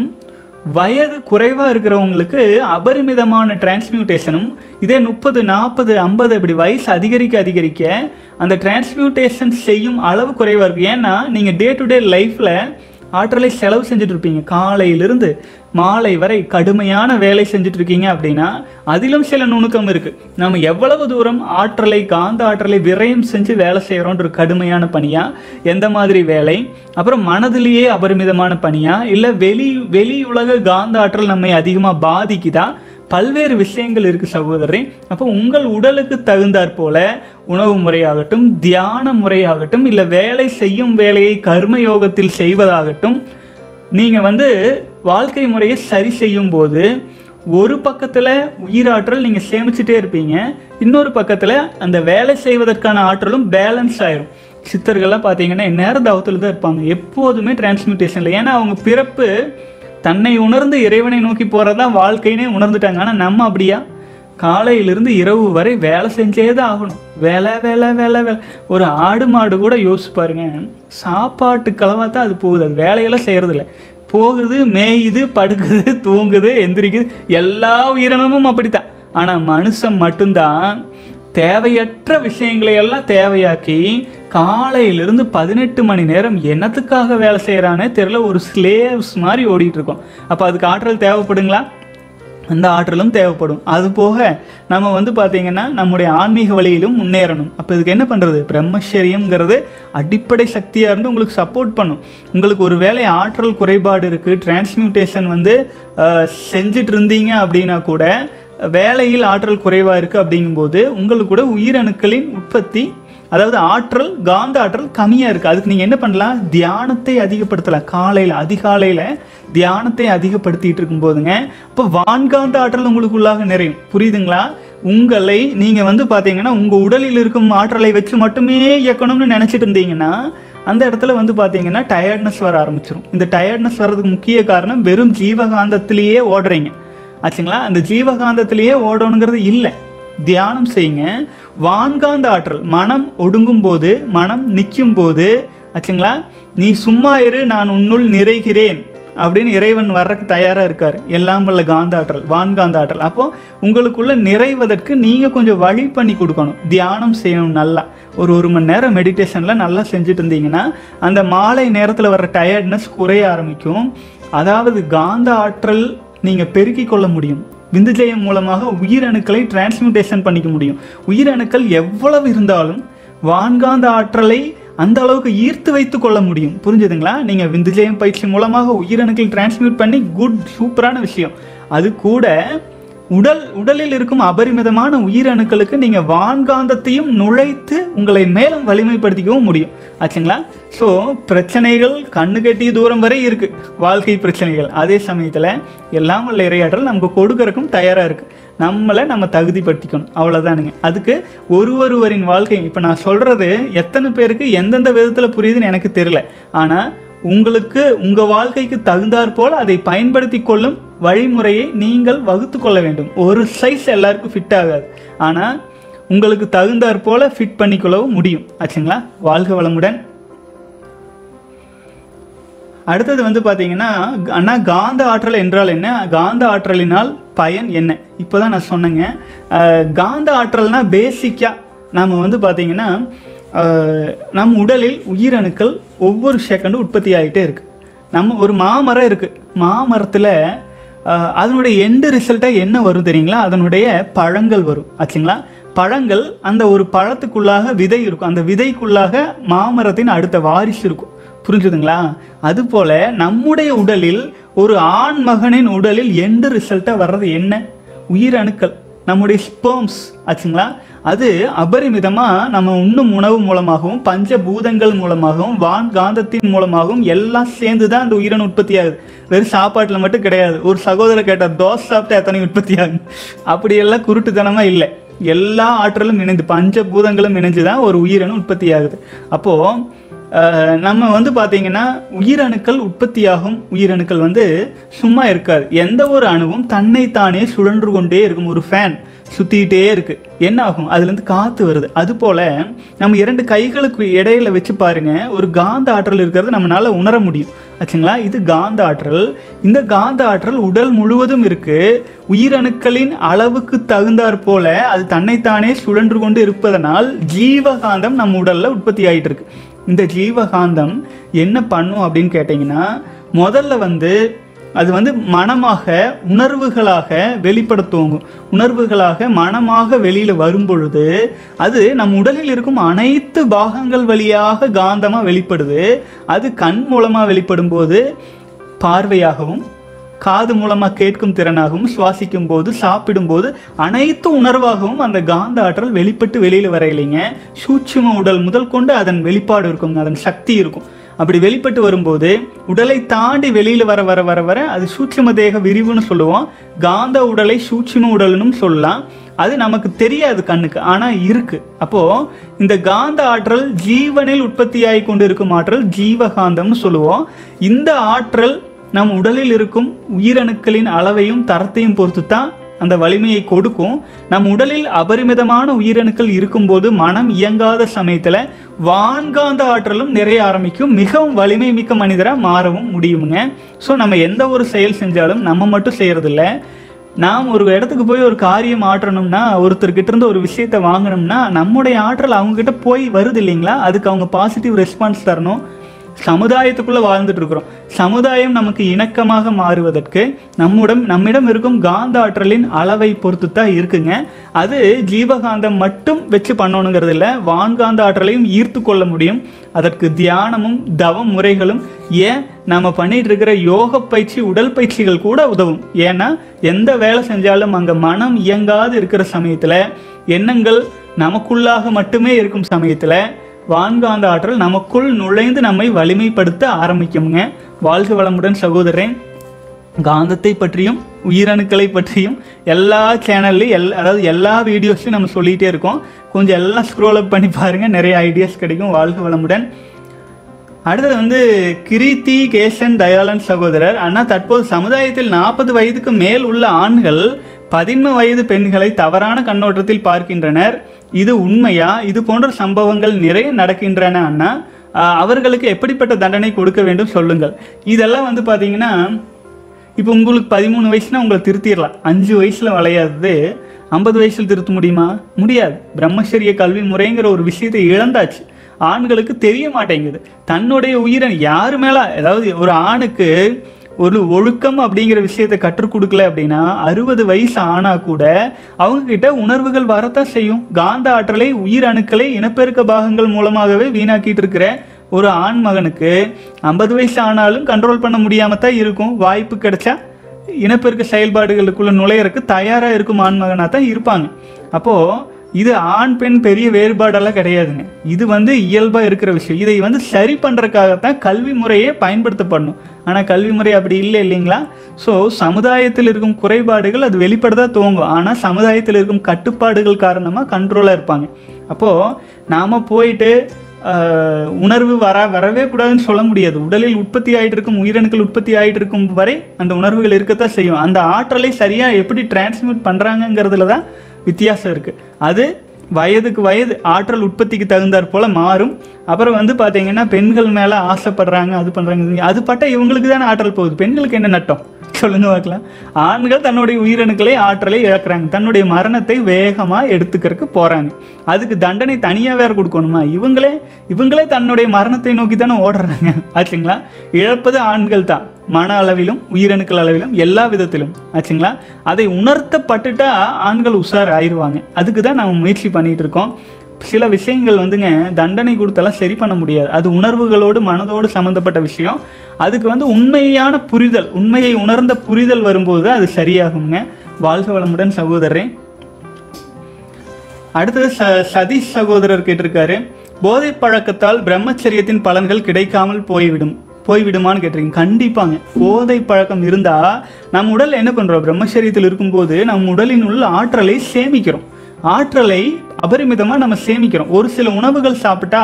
வயது குறைவாக இருக்கிறவங்களுக்கு அபரிமிதமான டிரான்ஸ்மியூட்டேஷனும் இதே முப்பது நாற்பது ஐம்பது இப்படி வயசு அதிகரிக்க அதிகரிக்க அந்த டிரான்ஸ்மியூட்டேஷன் செய்யும் அளவு குறைவாக இருக்கும். ஏன்னா நீங்கள் டே டு டே லைஃப்பில் ஆற்றலை செலவு செஞ்சுட்டு இருப்பீங்க காலையிலிருந்து மாலை வரை கடுமையான வேலை செஞ்சுட்டு இருக்கீங்க அப்படின்னா அதிலும் சில நுணுக்கம் இருக்கு. நம்ம எவ்வளவு தூரம் ஆற்றலை காந்த ஆற்றலை விரயம் செஞ்சு வேலை செய்கிறோன்ற கடுமையான பணியா? எந்த மாதிரி வேலை? அப்புறம் மனதிலேயே அபரிமிதமான பணியா? இல்லை வெளி வெளி உலக காந்த ஆற்றல் நம்மை அதிகமாக பாதிக்குதா? பல்வேறு விஷயங்கள் இருக்குது சகோதரரே. அப்போ உங்கள் உடலுக்கு தகுந்தாற் போல உணவு முறையாகட்டும் தியான முறையாகட்டும் இல்லை வேலை செய்யும் வேலையை கர்ம யோகத்தில் செய்வதாகட்டும் நீங்கள் வந்து வாழ்க்கை முறையை சரி செய்யும் போது ஒரு பக்கத்தில் உயிராற்றல் நீங்கள் சேமிச்சுட்டே இருப்பீங்க. இன்னொரு பக்கத்தில் அந்த வேலை செய்வதற்கான ஆற்றலும் பேலன்ஸ் ஆயிரும். சித்தர்கள்லாம் பார்த்தீங்கன்னா நேர தவத்தில் தான் இருப்பாங்க. எப்போதுமே டிரான்ஸ்மியூட்டேஷனில் ஏன்னா அவங்க பிறப்பு தன்னை உணர்ந்து இறைவனை நோக்கி போகிறதா வாழ்க்கைன்னே உணர்ந்துட்டாங்க. ஆனால் நம்ம அப்படியா? காலையிலிருந்து இரவு வரை வேலை செஞ்சே தான் ஆகணும். வேலை வேலை வேலை வேலை. ஒரு ஆடு மாடு கூட யோசிச்சு பாருங்க. சாப்பாட்டுக்களவாக தான் அது போகுது. அது வேலையெல்லாம் செய்கிறதில்ல போகுது மேயுது படுக்குது தூங்குது எந்திரிக்குது. எல்லா உயிரினமும் அப்படித்தான். ஆனால் மனுஷன் மட்டும்தான் தேவையற்ற விஷயங்களை எல்லாம் தேவையாக்கி காலையிலிருந்து பதினெட்டு மணி நேரம் என்னத்துக்காக வேலை செய்கிறானே தெரில ஒரு ஸ்லேவ்ஸ் மாதிரி ஓடிட்டு இருக்கோம் அப்போ அதுக்கு ஆற்றல் தேவைப்படுங்களா? அந்த ஆற்றலும் தேவைப்படும். அது போக நம்ம வந்து பார்த்தீங்கன்னா நம்முடைய ஆன்மீக வழியிலும் முன்னேறணும். அப்போ இதுக்கு என்ன பண்ணுறது பிரம்மச்சரியம்ங்கிறது அடிப்படை சக்தியாக இருந்து உங்களுக்கு சப்போர்ட் பண்ணும். உங்களுக்கு ஒரு வேளை ஆற்றல் குறைபாடு இருக்குது டிரான்ஸ்மியூட்டேஷன் வந்து செஞ்சுட்டு இருந்தீங்க அப்படின்னா கூட வேலையில் ஆற்றல் குறைவாக இருக்குது அப்படிங்கும்போது உங்களுக்கு கூட உயிரணுக்களின் உற்பத்தி அதாவது ஆற்றல் காந்த ஆற்றல் கம்மியாக இருக்குது அதுக்கு நீங்கள் என்ன பண்ணலாம்? தியானத்தை அதிகப்படுத்தலாம். காலையில் அதிகாலையில் தியானத்தை அதிகப்படுத்திட்டு இருக்கும்போதுங்க இப்போ வான்காந்த ஆற்றல் உங்களுக்குள்ளாக நிறையும். புரியுதுங்களா? உங்களை நீங்கள் வந்து பார்த்தீங்கன்னா உங்கள் உடலில் இருக்கும் ஆற்றலை வச்சு மட்டுமே இயக்கணும்னு நினச்சிட்டு இருந்தீங்கன்னா அந்த இடத்துல வந்து பார்த்தீங்கன்னா டயர்ட்னஸ் வர ஆரம்பிச்சிடும் இந்த டயர்ட்னஸ் வர்றதுக்கு முக்கிய காரணம் வெறும் ஜீவகாந்தத்திலேயே ஓடுறீங்க. ஆச்சுங்களா? அந்த ஜீவகாந்தத்திலேயே ஓடணுங்கிறது இல்லை. தியானம் செய்யுங்க. வான்காந்த ஆற்றல் மனம் ஒடுங்கும் போது மனம் நிற்கும் போது ஆச்சுங்களா? நீ சும்மா இரு நான் உன்னுள் நிறைகிறேன் அப்படின்னு இறைவன் வர்றதுக்கு தயாராக இருக்கார். எல்லாம் உள்ள காந்த ஆற்றல் வான்காந்த ஆற்றல். அப்போது உங்களுக்குள்ள நிறைவதற்கு நீங்கள் கொஞ்சம் வழி பண்ணி கொடுக்கணும். தியானம் செய்யணும் நல்லா. ஒரு ஒரு மணி நேரம் மெடிடேஷனில் நல்லா செஞ்சுட்டு இருந்தீங்கன்னா அந்த மாலை நேரத்தில் வர்ற டயர்ட்னஸ் குறைய ஆரம்பிக்கும். அதாவது காந்த ஆற்றல் நீங்கள் பெருக்கிக் கொள்ள முடியும். விந்துஜயம் மூலமாக உயிரணுக்களை டிரான்ஸ்மியூட்டேஷன் பண்ணிக்க முடியும். உயிரணுக்கள் எவ்வளவு இருந்தாலும் வான்காந்த ஆற்றலை அந்த அளவுக்கு ஈர்த்து வைத்து கொள்ள முடியும். புரிஞ்சுதுங்களா? நீங்கள் விந்துஜயம் பயிற்சி மூலமாக உயிரணுக்கள் டிரான்ஸ்மியூட் பண்ணி குட் சூப்பரான விஷயம். அது கூட உடல் உடலில் இருக்கும் அபரிமிதமான உயிரணுக்களுக்கு நீங்கள் வான்காந்தத்தையும் நுழைத்து உங்களை மேலும் வலிமைப்படுத்திக்கவும் முடியும். ஆச்சுங்களா? ஸோ பிரச்சனைகள் கண்ணு கட்டிய தூரம் வரை இருக்கு. வாழ்க்கை பிரச்சனைகள். அதே சமயத்தில் எல்லாம் உள்ள இரையாற்றல் நமக்கு கொடுக்கறக்கும் தயாராக இருக்கு. நம்மளை நம்ம தகுதிப்படுத்திக்கணும். அவ்வளோதானுங்க அதுக்கு ஒரு ஒருவரின் வாழ்க்கை. இப்போ நான் சொல்கிறது எத்தனை பேருக்கு எந்தெந்த விதத்தில் புரியுதுன்னு எனக்கு தெரியல. ஆனால் உங்களுக்கு உங்கள் வாழ்க்கைக்கு தகுந்தாற் போல் அதை பயன்படுத்தி கொள்ளும் வழிமுறையை நீங்கள் வகுத்து கொள்ள வேண்டும். ஒரு சைஸ் எல்லாருக்கும் ஃபிட் ஆகாது. ஆனால் உங்களுக்கு தகுந்தாற் போல் ஃபிட் பண்ணிக்கொள்ளவும் முடியும். ஆச்சுங்களா? வாழ்க வளமுடன். அடுத்தது வந்து பார்த்தீங்கன்னா அண்ணா காந்த ஆற்றல் என்றால் என்ன? காந்த ஆற்றலினால் பயன் என்ன? இப்போ தான் நான் சொன்னேங்க. காந்த ஆற்றல்னால் பேசிக்காக நாம் வந்து பார்த்திங்கன்னா நம் உடலில் உயிரணுக்கள் ஒவ்வொரு செகண்டும் உற்பத்தி ஆகிட்டே இருக்கு. நம்ம ஒரு மாமரம் இருக்குது மாமரத்தில் அதனுடைய எண்டு ரிசல்ட்டாக என்ன வரும் தெரியுங்களா? அதனுடைய பழங்கள் வரும். ஆச்சுங்களா? பழங்கள் அந்த ஒரு பழத்துக்குள்ளாக விதை இருக்கும். அந்த விதைக்குள்ளாக மாமரத்தின் அடுத்த வாரிசு இருக்கும். புரிஞ்சுதுங்களா? அதுபோல நம்முடைய உடலில் ஒரு ஆண் மகனின் உடலில் எண்டு ரிசல்ட்டாக வர்றது என்ன? உயிரணுக்கள் நம்முடைய ஸ்பேம்ஸ் ஆச்சுங்களா? அது அபரிமிதமாக நம்ம உண்ணும் உணவு மூலமாகவும் பஞ்ச பூதங்கள் மூலமாகவும் வான் காந்தத்தின் மூலமாகவும் எல்லாம் சேர்ந்து தான் அந்த உயிரன் உற்பத்தி ஆகுது வெறும் சாப்பாட்டில் மட்டும் கிடையாது. ஒரு சகோதரர் கேட்டால் தோசை சாப்பிட்டு எத்தனை உற்பத்தி ஆகும்? அப்படியெல்லாம் குருட்டுத்தனமாக இல்லை. எல்லா ஆற்றலும் இணைந்து பஞ்சபூதங்களும் இணைஞ்சு தான் ஒரு உயிரணு உற்பத்தி ஆகுது அப்போது நம்ம வந்து பார்த்தீங்கன்னா உயிரணுக்கள் உற்பத்தியாகும். உயிரணுக்கள் வந்து சும்மா இருக்காது. எந்த ஒரு அணுவும் தன்னைத்தானே சுழன்று கொண்டே இருக்கும் ஒரு ஃபேன் சுற்றிக்கிட்டே இருக்கு. என்ன ஆகும்? அதுலேருந்து காற்று வருது. அதுபோல் நம்ம இரண்டு கைகளுக்கு இடையில வச்சு பாருங்க ஒரு காந்த ஆற்றல் இருக்கிறத நம்மளால உணர முடியும். ஆச்சுங்களா? இது காந்த ஆற்றல். இந்த காந்த ஆற்றல் உடல் முழுவதும் இருக்கு. உயிரணுக்களின் அளவுக்கு தகுந்தாற் போல அது தன்னைத்தானே சுழன்று கொண்டு இருப்பதனால் ஜீவகாந்தம் நம்ம உடல்ல உற்பத்தி ஆகிட்டு இருக்கு. இந்த ஜீவகாந்தம் என்ன பண்ணும் அப்படின்னு கேட்டிங்கன்னா முதல்ல வந்து அது வந்து மனமாக உணர்வுகளாக வெளிப்பட துவங்கும். உணர்வுகளாக மனமாக வெளியில் வரும் பொழுது அது நம் உடலில் இருக்கும் அனைத்து பாகங்கள் வழியாக காந்தமாக வெளிப்படுது. அது கண் மூலமாக வெளிப்படும் போது பார்வையாகவும் காது மூலமாக கேட்கும் திறனாகவும் சுவாசிக்கும் போது சாப்பிடும் போது அனைத்து உணர்வாகவும் அந்த காந்த ஆற்றல் வெளிப்பட்டு வெளியில் வர இல்லைங்க சூட்சும உடல் முதல் கொண்டு அதன் வெளிப்பாடு இருக்கும் அதன் சக்தி இருக்கும். அப்படி வெளிப்பட்டு வரும்போது உடலை தாண்டி வெளியில் வர வர வர வர அது சூட்சும தேக விரிவுன்னு சொல்லுவோம். காந்த உடலை சூட்சும உடல்னும் சொல்லலாம். அது நமக்கு தெரியாது கண்ணுக்கு ஆனால் இருக்கு. அப்போ இந்த காந்த ஆற்றல் ஜீவனில் உற்பத்தியாகி கொண்டு இருக்கும் ஆற்றல் ஜீவகாந்தம்னு சொல்லுவோம். இந்த ஆற்றல் நம் உடலில் இருக்கும் உயிரணுக்களின் அளவையும் தரத்தையும் பொறுத்து தான் அந்த வலிமையை கொடுக்கும். நம் உடலில் அபரிமிதமான உயிரணுக்கள் இருக்கும்போது மனம் இயங்காத சமயத்தில் வான்காந்த ஆற்றலும் நிறைய ஆரம்பிக்கும். மிகவும் வலிமை மிக்க மனிதராக மாறவும் முடியுங்க ஸோ நம்ம எந்த ஒரு செயல் செஞ்சாலும் நம்ம மட்டும் செய்கிறதில்ல நாம் ஒரு இடத்துக்கு போய் ஒரு காரியம் ஆற்றணும்னா ஒருத்தர்கிட்ட இருந்து ஒரு விஷயத்தை வாங்கணும்னா நம்முடைய ஆற்றல் அவங்ககிட்ட போய் வருது இல்லைங்களா? அதுக்கு அவங்க பாசிட்டிவ் ரெஸ்பான்ஸ் தரணும். சமுதாயத்துக்குள்ளே வாழ்ந்துட்டு இருக்கிறோம் சமுதாயம் நமக்கு இணக்கமாக மாறுவதற்கு நம்முடம் நம்மிடம் இருக்கும் காந்த ஆற்றலின் அளவை பொறுத்து தான் இருக்குங்க. அது ஜீவகாந்தம் மட்டும் வச்சு பண்ணணுங்கிறது இல்லை வான்காந்த ஆற்றலையும் ஈர்த்து கொள்ள முடியும். அதற்கு தியானமும் தவ முறைகளும் ஏன் நம்ம பண்ணிட்டு இருக்கிற யோக பயிற்சி உடல் பயிற்சிகள் கூட உதவும். ஏன்னா எந்த வேலை செஞ்சாலும் அங்கே மனம் இயங்காது இருக்கிற சமயத்தில் எண்ணங்கள் நமக்குள்ளாக மட்டுமே இருக்கும் சமயத்தில் வான்காந்த ஆற்றல் நமக்குள் நுழைந்து நம்மை வலிமைப்படுத்த ஆரம்பிக்குங்க வாழ்க வளமுடன் சகோதரன் காந்தத்தை பற்றியும் உயிரணுக்களை பற்றியும் எல்லா சேனல்லையும் எல் அதாவது எல்லா வீடியோஸையும் நம்ம சொல்லிகிட்டே இருக்கோம். கொஞ்சம் எல்லாம் ஸ்க்ரோல் அப் பண்ணி பாருங்கள் நிறைய ஐடியாஸ் கிடைக்கும். வாழ்க வளமுடன். அடுத்தது வந்து கிருத்தி கேசன் தயாளன் சகோதரர். ஆனால் தற்போது சமுதாயத்தில் நாற்பது வயதுக்கு மேல் உள்ள ஆண்கள் பதின்ம வயது பெண்களை தவறான கண்ணோட்டத்தில் பார்க்கின்றனர். இது உண்மையா? இது போன்ற சம்பவங்கள் நிறைய நடக்கின்றன அண்ணா. அவர்களுக்கு எப்படிப்பட்ட தண்டனை கொடுக்க வேண்டும் சொல்லுங்கள். இதெல்லாம் வந்து பார்த்தீங்கன்னா இப்போ உங்களுக்கு பதிமூணு வயசுனா உங்களை திருத்திடலாம். அஞ்சு வயசில் வளையாதது ஐம்பது வயசில் திருத்த முடியுமா? முடியாது. பிரம்மச்சரிய கல்வி முறைங்கிற ஒரு விஷயத்தை இழந்தாச்சு. ஆண்களுக்கு தெரிய மாட்டேங்குது. தன்னுடைய உயிரை யாரு மேலே அதாவது ஒரு ஆணுக்கு ஒரு ஒழுக்கம் அப்படிங்கிற விஷயத்தை கற்றுக் கொடுக்கல அப்படின்னா அறுபது வயசு ஆனா கூட அவங்க கிட்ட உணர்வுகள் வரத்தான் செய்யும். காந்த ஆற்றலை உயிர் அணுக்களை இனப்பெருக்க பாகங்கள் மூலமாகவே வீணாக்கிட்டு இருக்கிற ஒரு ஆண் மகனுக்கு ஐம்பது வயசு ஆனாலும் கண்ட்ரோல் பண்ண முடியாம தான் இருக்கும். வாய்ப்பு கிடைச்சா இனப்பெருக்க செயல்பாடுகளுக்குள்ள நுழையறக்கு தயாரா இருக்கும் ஆண் மகனாக தான் இருப்பாங்க. அப்போது இது ஆண் பெண் பெரிய வேறுபாடெல்லாம் கிடையாதுங்க. இது வந்து இயல்பாக இருக்கிற விஷயம். இதை வந்து சரி பண்ணுறக்காகத்தான் கல்வி முறையே பயன்படுத்தப்படணும். ஆனால் கல்வி முறை அப்படி இல்லை இல்லைங்களா? ஸோ சமுதாயத்தில் இருக்கும் குறைபாடுகள் அது வெளிப்படதா துவங்கும். ஆனால் சமுதாயத்தில் இருக்கும் கட்டுப்பாடுகள் காரணமாக கண்ட்ரோலாக இருப்பாங்க. அப்போது நாம் போயிட்டு உணர்வு வர வரவே கூடாதுன்னு சொல்ல முடியாது. உடலில் உற்பத்தி ஆகிட்டு இருக்கும் உயிரணுக்கள் உற்பத்தி ஆகிட்டு இருக்கும் வரை அந்த உணர்வுகள் இருக்கத்தான் செய்யும். அந்த ஆற்றலை சரியாக எப்படி டிரான்ஸ்மிட் பண்ணுறாங்கங்கிறதுல தான் வித்தியாசம் இருக்குது அது வயதுக்கு வயது ஆற்றல் உற்பத்திக்கு தகுந்தாற் போல் மாறும். அப்புறம் வந்து பார்த்தீங்கன்னா பெண்கள் மேலே ஆசைப்படுறாங்க அது பண்ணுறாங்க அது பட்ட இவங்களுக்கு தானே ஆற்றல் போகுது. பெண்களுக்கு என்ன நட்டம்? சொல்லுங்க பார்க்கலாம். ஆண்கள் தன்னுடைய உயிரணுக்களை ஆற்றலை இழக்கிறாங்க. தன்னுடைய மரணத்தை வேகமாக எடுத்துக்கிறதுக்கு போகிறாங்க அதுக்கு தண்டனை தனியாக வேறு கொடுக்கணுமா? இவங்களே இவங்களே தன்னுடைய மரணத்தை நோக்கி தானே ஓடுறாங்க. ஆச்சுங்களா? இழப்பது ஆண்கள் தான் மன அளவிலும் உயிரணுக்கள் அளவிலும் எல்லா விதத்திலும். ஆச்சுங்களா? அதை உணர்த்தப்பட்டுட்டா ஆண்கள் உஷார் ஆயிடுவாங்க அதுக்கு தான் நம்ம முயற்சி பண்ணிட்டு இருக்கோம். சில விஷயங்கள் வந்துங்க தண்டனை கொடுத்தலாம் சரி பண்ண முடியாது. அது உணர்வுகளோடு மனதோடு சம்மந்தப்பட்ட விஷயம். அதுக்கு வந்து உண்மையான புரிதல் உண்மையை உணர்ந்த புரிதல் வரும்போது அது சரியாகுங்க. வாழ்க வளமுடன் சகோதரரே. அடுத்தது ச சதீஷ் சகோதரர் கேட்டிருக்காரு. போதை பழக்கத்தால் பிரம்மச்சரியத்தின் பலன்கள் கிடைக்காமல் போய்விடும். போய்விடுமான்னு கேட்டிருக்கீங்க. கண்டிப்பாங்க. போதை பழக்கம் இருந்தால் நம்ம உடல் என்ன பண்ணுறோம் பிரம்மச்சரியத்தில் இருக்கும்போது நம் உடலின் உள்ள ஆற்றலை சேமிக்கிறோம். ஆற்றலை அபரிமிதமாக நம்ம சேமிக்கிறோம். ஒரு சில உணவுகள் சாப்பிட்டா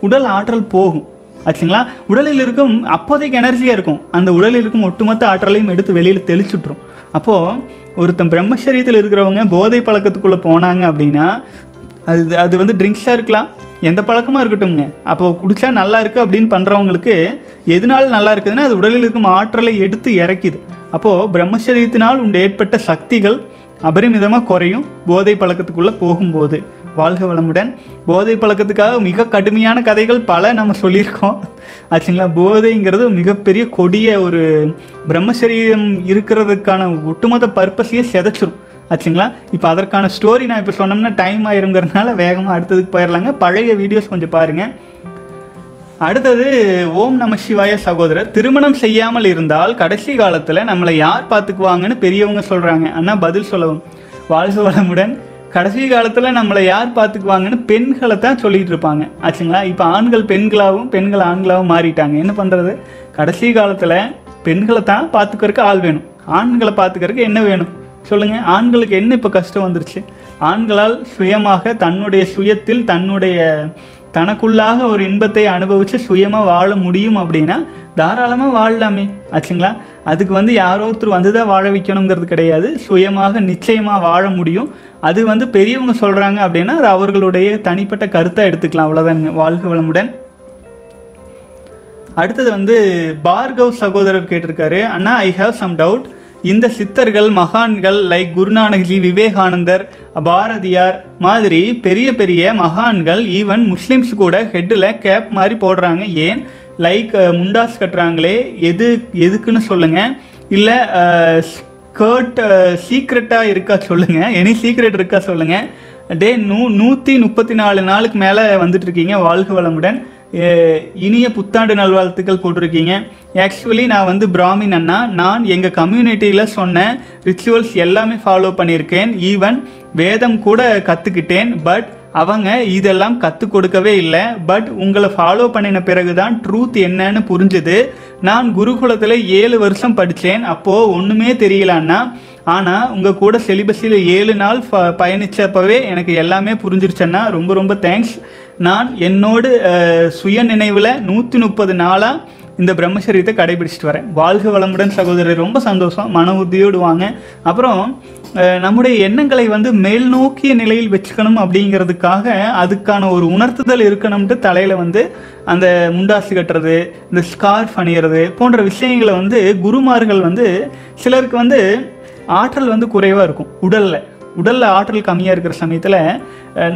உடல் ஆற்றல் போகும். ஆச்சுங்களா? உடலில் இருக்கும் அப்போதைக்கு எனர்ஜியாக இருக்கும். அந்த உடலில் இருக்கும் ஒட்டுமொத்த ஆற்றலையும் எடுத்து வெளியில் தெளிச்சுட்ரும் அப்போது ஒருத்தன் பிரம்மச்சரியத்தில் இருக்கிறவங்க போதை பழக்கத்துக்குள்ளே போனாங்க அப்படின்னா அது அது வந்து ட்ரிங்க்ஸாக இருக்கலாம். எந்த பழக்கமாக இருக்கட்டும்ங்க. அப்போ குடித்தா நல்லா இருக்கு அப்படின்னு பண்ணுறவங்களுக்கு எதனால நல்லா இருக்குதுன்னா அது உடலில் இருக்கும் ஆற்றலை எடுத்து இறக்கிது. அப்போது பிரம்மச்சரியத்தினால் உண்டு ஏற்பட்ட சக்திகள் அபரிமிதமாக குறையும். போதை பழக்கத்துக்குள்ளே போகும்போது. வாழ்க வளமுடன். போதை பழக்கத்துக்காக மிக கடுமையான கதைகள் பல நம்ம சொல்லியிருக்கோம். ஆச்சுங்களா? போதைங்கிறது மிகப்பெரிய கொடிய ஒரு பிரம்மச்சரியம் இருக்கிறதுக்கான ஒட்டுமொத்த பர்பஸையே செதைச்சிரும். ஆச்சுங்களா? இப்போ அதற்கான ஸ்டோரி நான் இப்போ சொன்னோம்னா டைம் ஆயிருங்கிறதுனால வேகமாக அடுத்ததுக்கு போயிடலாங்க. பழைய வீடியோஸ் கொஞ்சம் பாருங்கள் அடுத்தது ஓம் நம சிவாய சகோதரர் திருமணம் செய்யாமல் இருந்தால் கடைசி காலத்தில் நம்மளை யார் பார்த்துக்குவாங்கன்னு பெரியவங்க சொல்கிறாங்க ஆனால் பதில் சொல்லவும். வாழ்க வளமுடன். கடைசி காலத்தில் நம்மளை யார் பார்த்துக்குவாங்கன்னு பெண்களை தான் சொல்லிகிட்டு இருப்பாங்க. ஆச்சுங்களா? இப்போ ஆண்கள் பெண்களாகவும் பெண்கள் ஆண்களாகவும் மாறிட்டாங்க. என்ன பண்ணுறது கடைசி காலத்தில் பெண்களை தான் பார்த்துக்கறக்கு ஆள் வேணும். ஆண்களை பார்த்துக்கறக்கு என்ன வேணும்? சொல்லுங்கள் ஆண்களுக்கு என்ன இப்போ கஷ்டம் வந்துருச்சு? ஆண்களால் சுயமாக தன்னுடைய சுயத்தில் தன்னுடைய தனக்குள்ளாக ஒரு இன்பத்தை அனுபவித்து சுயமாக வாழ முடியும் அப்படின்னா தாராளமாக வாழலாமே. ஆச்சுங்களா? அதுக்கு வந்து யாரோ ஒருத்தர் வந்து தான் வாழ வைக்கணுங்கிறது கிடையாது. சுயமாக நிச்சயமாக வாழ முடியும். அது வந்து பெரியவங்க சொல்கிறாங்க அப்படின்னா அது அவர்களுடைய தனிப்பட்ட கருத்தை எடுத்துக்கலாம். அவ்வளோதாங்க வாழ்க வளமுடன். அடுத்தது வந்து பார்கவ் சகோதரர் கேட்டிருக்காரு. அண்ணா ஐ ஹாவ் சம் டவுட் இந்த சித்தர்கள் மகான்கள் லைக் குருநானக்ஜி விவேகானந்தர் பாரதியார் மாதிரி பெரிய பெரிய மகான்கள் ஈவன் முஸ்லிம்ஸ் கூட ஹெட்டில் கேப் மாதிரி போடுறாங்க. ஏன்? லைக் முண்டாஸ் கட்டுறாங்களே. எது எதுக்குன்னு சொல்லுங்கள் இல்லை ஸ்கர்ட் சீக்ரெட்டாக இருக்கா சொல்லுங்கள் எனி சீக்ரெட் இருக்கா சொல்லுங்கள் டே நூ நூற்றி முப்பத்தி நாலு நாளுக்கு மேலே வந்துட்டு இருக்கீங்க வாழ்க வளமுடன். இனிய புத்தாண்டு நல்வாழ்த்துக்கள் போட்டிருக்கீங்க. ஆக்சுவலி நான் வந்து பிராமின் அண்ணா. நான் எங்கள் கம்யூனிட்டியில் சொன்ன ரிச்சுவல்ஸ் எல்லாமே ஃபாலோ பண்ணியிருக்கேன். ஈவன் வேதம் கூட கற்றுக்கிட்டேன் பட் அவங்க இதெல்லாம் கற்றுக் கொடுக்கவே இல்லை. பட் உங்களை ஃபாலோ பண்ணின பிறகு தான் ட்ரூத் என்னன்னு புரிஞ்சுது. நான் குருகுலத்தில் ஏழு வருஷம் படித்தேன். அப்போது ஒன்றுமே தெரியலான்னா ஆனால் உங்கள் கூட செலிபஸில் ஏழு நாள் ப பயணித்தப்பவே எனக்கு எல்லாமே புரிஞ்சிருச்சேன்னா ரொம்ப ரொம்ப தேங்க்ஸ் நான் என்னோடு சுய நினைவில் நூற்றி முப்பது நாளாக இந்த பிரம்மச்சரியத்தை கடைபிடிச்சிட்டு வரேன். வாழ்க வளமுடன் சகோதரர் ரொம்ப சந்தோஷம். மன உறுதியோடு வாங்க. அப்புறம் நம்முடைய எண்ணங்களை வந்து மேல் நோக்கிய நிலையில் வச்சுக்கணும் அப்படிங்கிறதுக்காக அதுக்கான ஒரு உணர்த்துதல் இருக்கணும்ட்டு தலையில் வந்து அந்த முண்டாசு கட்டுறது இந்த ஸ்கார்ஃப் அணியிறது போன்ற விஷயங்களை வந்து குருமார்கள் வந்து சிலருக்கு வந்து ஆற்றல் வந்து குறைவாக இருக்கும். உடலில். உடலில் ஆற்றல் கம்மியாக இருக்கிற சமயத்தில்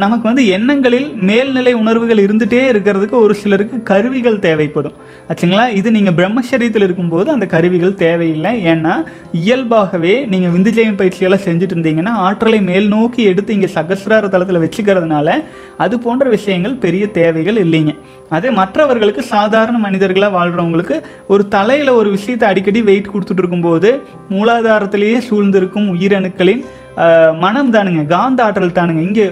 நமக்கு வந்து எண்ணங்களில் மேல்நிலை உணர்வுகள் இருந்துகிட்டே இருக்கிறதுக்கு ஒரு சிலருக்கு கருவிகள் தேவைப்படும். ஆச்சுங்களா? இது நீங்கள் பிரம்மச்சரியத்தில் இருக்கும்போது அந்த கருவிகள் தேவையில்லை. ஏன்னா இயல்பாகவே நீங்கள் விந்துஜயம் பயிற்சியெல்லாம் செஞ்சுட்டு இருந்தீங்கன்னா ஆற்றலை மேல் நோக்கி எடுத்து இங்கே சகசிரார தளத்தில் வச்சுக்கிறதுனால அது போன்ற விஷயங்கள் பெரிய தேவைகள் இல்லைங்க. அதே மற்றவர்களுக்கு சாதாரண மனிதர்களாக வாழ்கிறவங்களுக்கு ஒரு தலையில் ஒரு விஷயத்தை அடிக்கடி வெயிட் கொடுத்துட்டு இருக்கும்போது மூலாதாரத்திலேயே சூழ்ந்திருக்கும் உயிரணுக்களின் மனம் தானுங்க காந்த ஆற்றல் தானுங்க. இங்கே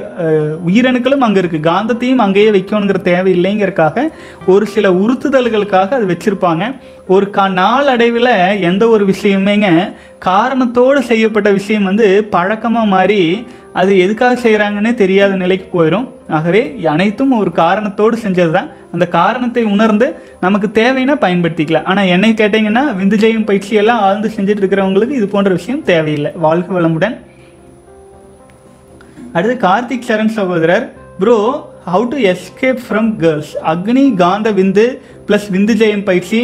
உயிரணுக்களும் அங்கே இருக்குது காந்தத்தையும் அங்கேயே வைக்கணுங்கிற தேவை இல்லைங்கிறக்காக ஒரு சில உறுத்துதல்களுக்காக அது வச்சுருப்பாங்க. ஒரு கா நாளடைவில் எந்த ஒரு விஷயமேங்க காரணத்தோடு செய்யப்பட்ட விஷயம் வந்து பழக்கமாக மாறி அது எதுக்காக செய்கிறாங்கன்னே தெரியாத நிலைக்கு போயிடும் ஆகவே அனைத்தும் ஒரு காரணத்தோடு செஞ்சது தான் அந்த காரணத்தை உணர்ந்து நமக்கு தேவைன்னா பயன்படுத்திக்கலாம். ஆனால் என்னை கேட்டிங்கன்னா விந்துஜெயம் பயிற்சியெல்லாம் ஆழ்ந்து செஞ்சுட்டு இருக்கிறவங்களுக்கு இது போன்ற விஷயம் தேவையில்லை. வாழ்க வளமுடன். அடுத்து கார்த்திக் சரண் சகோதரர். Bro how to escape from girls அக்னி காந்த விந்து ப்ளஸ் விந்து ஜெயம் பயிற்சி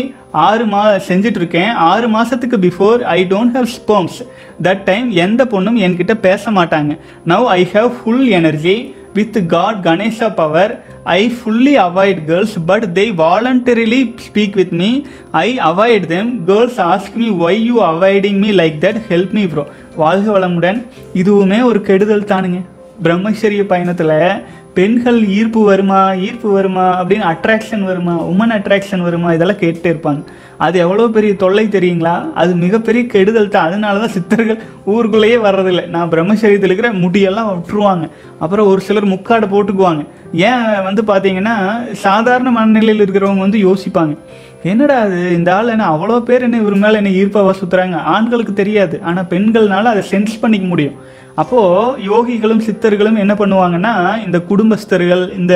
ஆறு மா செஞ்சுட்டு இருக்கேன் ஆறு மாதத்துக்கு before I don't have sperms that time எந்த பொண்ணும் என்கிட்ட பேச மாட்டாங்க. Now I have full energy with God Ganesha power I fully avoid girls but they voluntarily speak with me I avoid them girls ask me why you avoiding me like that help me bro வாழ்க வளமுடன். இதுவுமே ஒரு கெடுதல் தானுங்க. பிரம்மச்சரிய பயணத்தில் பெண்கள் ஈர்ப்பு வருமா ஈர்ப்பு வருமா அப்படின்னு அட்ராக்ஷன் வருமா உமன் அட்ராக்ஷன் வருமா இதெல்லாம் கேட்டுட்டே இருப்பாங்க. அது எவ்வளோ பெரிய தொல்லை தெரியுங்களா? அது மிகப்பெரிய கெடுதல் தான். அதனால தான் சித்தர்கள் ஊருக்குள்ளேயே வர்றதில்லை. நான் பிரம்மச்சரியத்தில் இருக்கிற முடியெல்லாம் விட்டுருவாங்க. அப்புறம் ஒரு சிலர் முக்காடை போட்டுக்குவாங்க. ஏன் வந்து பார்த்தீங்கன்னா சாதாரண மனநிலையில் இருக்கிறவங்க வந்து யோசிப்பாங்க. என்னடா அது? இந்த ஆள் என்ன அவ்வளோ பேர் என்ன இவர் மேலே என்ன ஈர்ப்பாக சுற்றுறாங்க ஆண்களுக்கு தெரியாது. ஆனால் பெண்கள்னால அதை சென்ஸ் பண்ணிக்க முடியும். அப்போது யோகிகளும் சித்தர்களும் என்ன பண்ணுவாங்கன்னா இந்த குடும்பஸ்தர்கள் இந்த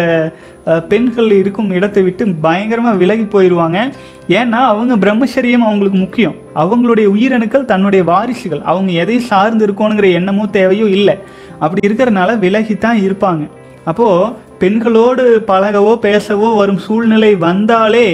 பெண்கள் இருக்கும் இடத்தை விட்டு பயங்கரமாக விலகி போயிடுவாங்க ஏன்னா அவங்க பிரம்மச்சரியம் அவங்களுக்கு முக்கியம். அவங்களுடைய உயிரணுக்கள் தன்னுடைய வாரிசுகள். அவங்க எதை சார்ந்து இருக்கணுங்கிற எண்ணமோ தேவையோ இல்லை. அப்படி இருக்கிறனால விலகித்தான் இருப்பாங்க. அப்போது பெண்களோடு பழகவோ பேசவோ வரும் சூழ்நிலை வந்தாலே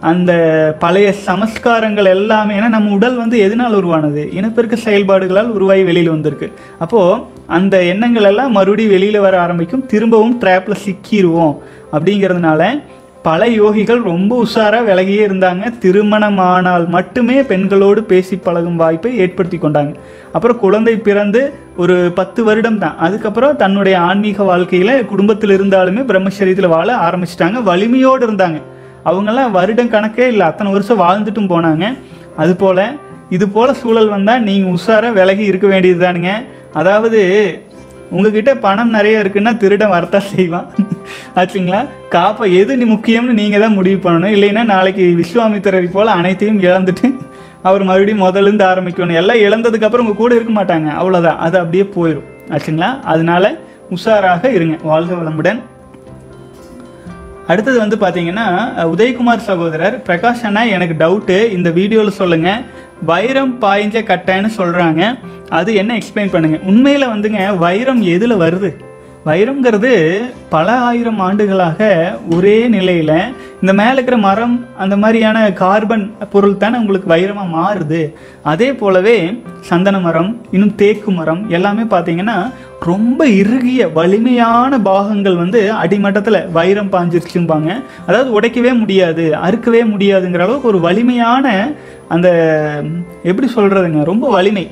அந்த பழைய சமஸ்காரங்கள் எல்லாமே ஏன்னா நம்ம உடல் வந்து எதனால் உருவானது? இனப்பெருக்க செயல்பாடுகளால் உருவாகி வெளியில் வந்திருக்கு. அப்போது அந்த எண்ணங்கள் எல்லாம் மறுபடியும் வெளியில் வர ஆரம்பிக்கும். திரும்பவும் ட்ராப்பில் சிக்கிடுவோம் அப்படிங்கிறதுனால பல யோகிகள் ரொம்ப உஷாராக விலகியே இருந்தாங்க. திருமணமானால் மட்டுமே பெண்களோடு பேசி பழகும் வாய்ப்பை ஏற்படுத்தி கொண்டாங்க. அப்புறம் குழந்தை பிறந்து ஒரு பத்து வருடம் தான். அதுக்கப்புறம் தன்னுடைய ஆன்மீக வாழ்க்கையில் குடும்பத்தில் இருந்தாலுமே பிரம்மச்சரியத்தில் வாழ ஆரம்பிச்சிட்டாங்க. வலிமையோடு இருந்தாங்க. அவங்கெல்லாம் வருடம் கணக்கே இல்லை. அத்தனை வருஷம் வாழ்ந்துட்டும் போனாங்க. அதுபோல் இது போல் சூழல் வந்தால் நீங்கள் உஷாராக விலகி இருக்க வேண்டியது தானுங்க அதாவது உங்ககிட்ட பணம் நிறைய இருக்குன்னா திருடன் வரத்தான் செய்வான். ஆச்சுங்களா? காப்பா எது நீ முக்கியம்னு நீங்கள் தான் முடிவு பண்ணணும். இல்லைன்னா நாளைக்கு விஸ்வாமித்திரரை போல் அனைத்தையும் இழந்துட்டு அவர் மறுபடியும் முதல்ல இருந்து ஆரம்பிக்கணும். எல்லாம் இழந்ததுக்கப்புறம் உங்கள் கூட இருக்க மாட்டாங்க. அவ்வளோதான் அது அப்படியே போயிடும் ஆச்சுங்களா? அதனால உஷாராக இருங்க. வாழ்க வளமுடன். அடுத்தது வந்து பார்த்தீங்கன்னா உதயகுமார் சகோதரர் பிரகாஷ் அண்ணா எனக்கு டவுட்டு இந்த வீடியோவில் சொல்லுங்க. வைரம் பாய்ஞ்ச கட்டைன்னு சொல்கிறாங்க அது என்ன எக்ஸ்பிளைன் பண்ணுங்க. உண்மையில் வந்துங்க வைரம் எதில் வருது? வைரம்ங்கிறது பல ஆயிரம் ஆண்டுகளாக ஒரே நிலையில் இந்த மேலே இருக்கிற மரம் அந்த மாதிரியான கார்பன் பொருள் தானே உங்களுக்கு வைரமாக மாறுது. அதே போலவே சந்தன மரம் இன்னும் தேக்கு மரம் எல்லாமே பார்த்தீங்கன்னா ரொம்ப இறுகிய வலிமையான பாகங்கள் வந்து அடிமட்டத்தில் வைரம் பாஞ்சிருச்சும்பாங்க. அதாவது உடைக்கவே முடியாது அறுக்கவே முடியாதுங்கிற அளவுக்கு ஒரு வலிமையான அந்த எப்படி சொல்கிறதுங்க ரொம்ப வலிமை.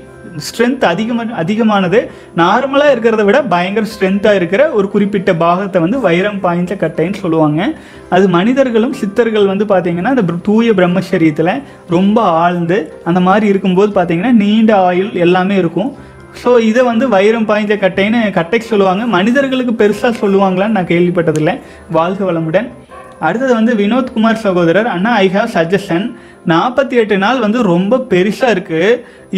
ஸ்ட்ரென்த் அதிகமாக அதிகமானது நார்மலாக இருக்கிறத விட பயங்கர ஸ்ட்ரென்த்தாக இருக்கிற ஒரு குறிப்பிட்ட பாகத்தை வந்து வைரம் பாய்ஞ்ச கட்டைன்னு சொல்லுவாங்க. அது மனிதர்களும் சித்தர்கள் வந்து பார்த்திங்கன்னா அந்த தூய பிரம்மச்சரியத்தில் ரொம்ப ஆழ்ந்து அந்த மாதிரி இருக்கும்போது பார்த்தீங்கன்னா நீண்ட ஆயுள் எல்லாமே இருக்கும். ஸோ இதை வந்து வைரம் பாய்ஞ்ச கட்டைன்னு கட்டைக்கு சொல்லுவாங்க. மனிதர்களுக்கு பெருசாக சொல்லுவாங்களான்னு நான் கேள்விப்பட்டதில்லை. வாழ்க வளமுடன். அடுத்தது வந்து வினோத்குமார் சகோதரர். அண்ணா ஐ ஹாவ் சஜஷன் நாற்பத்தி எட்டு நாள் வந்து ரொம்ப பெருசாக இருக்குது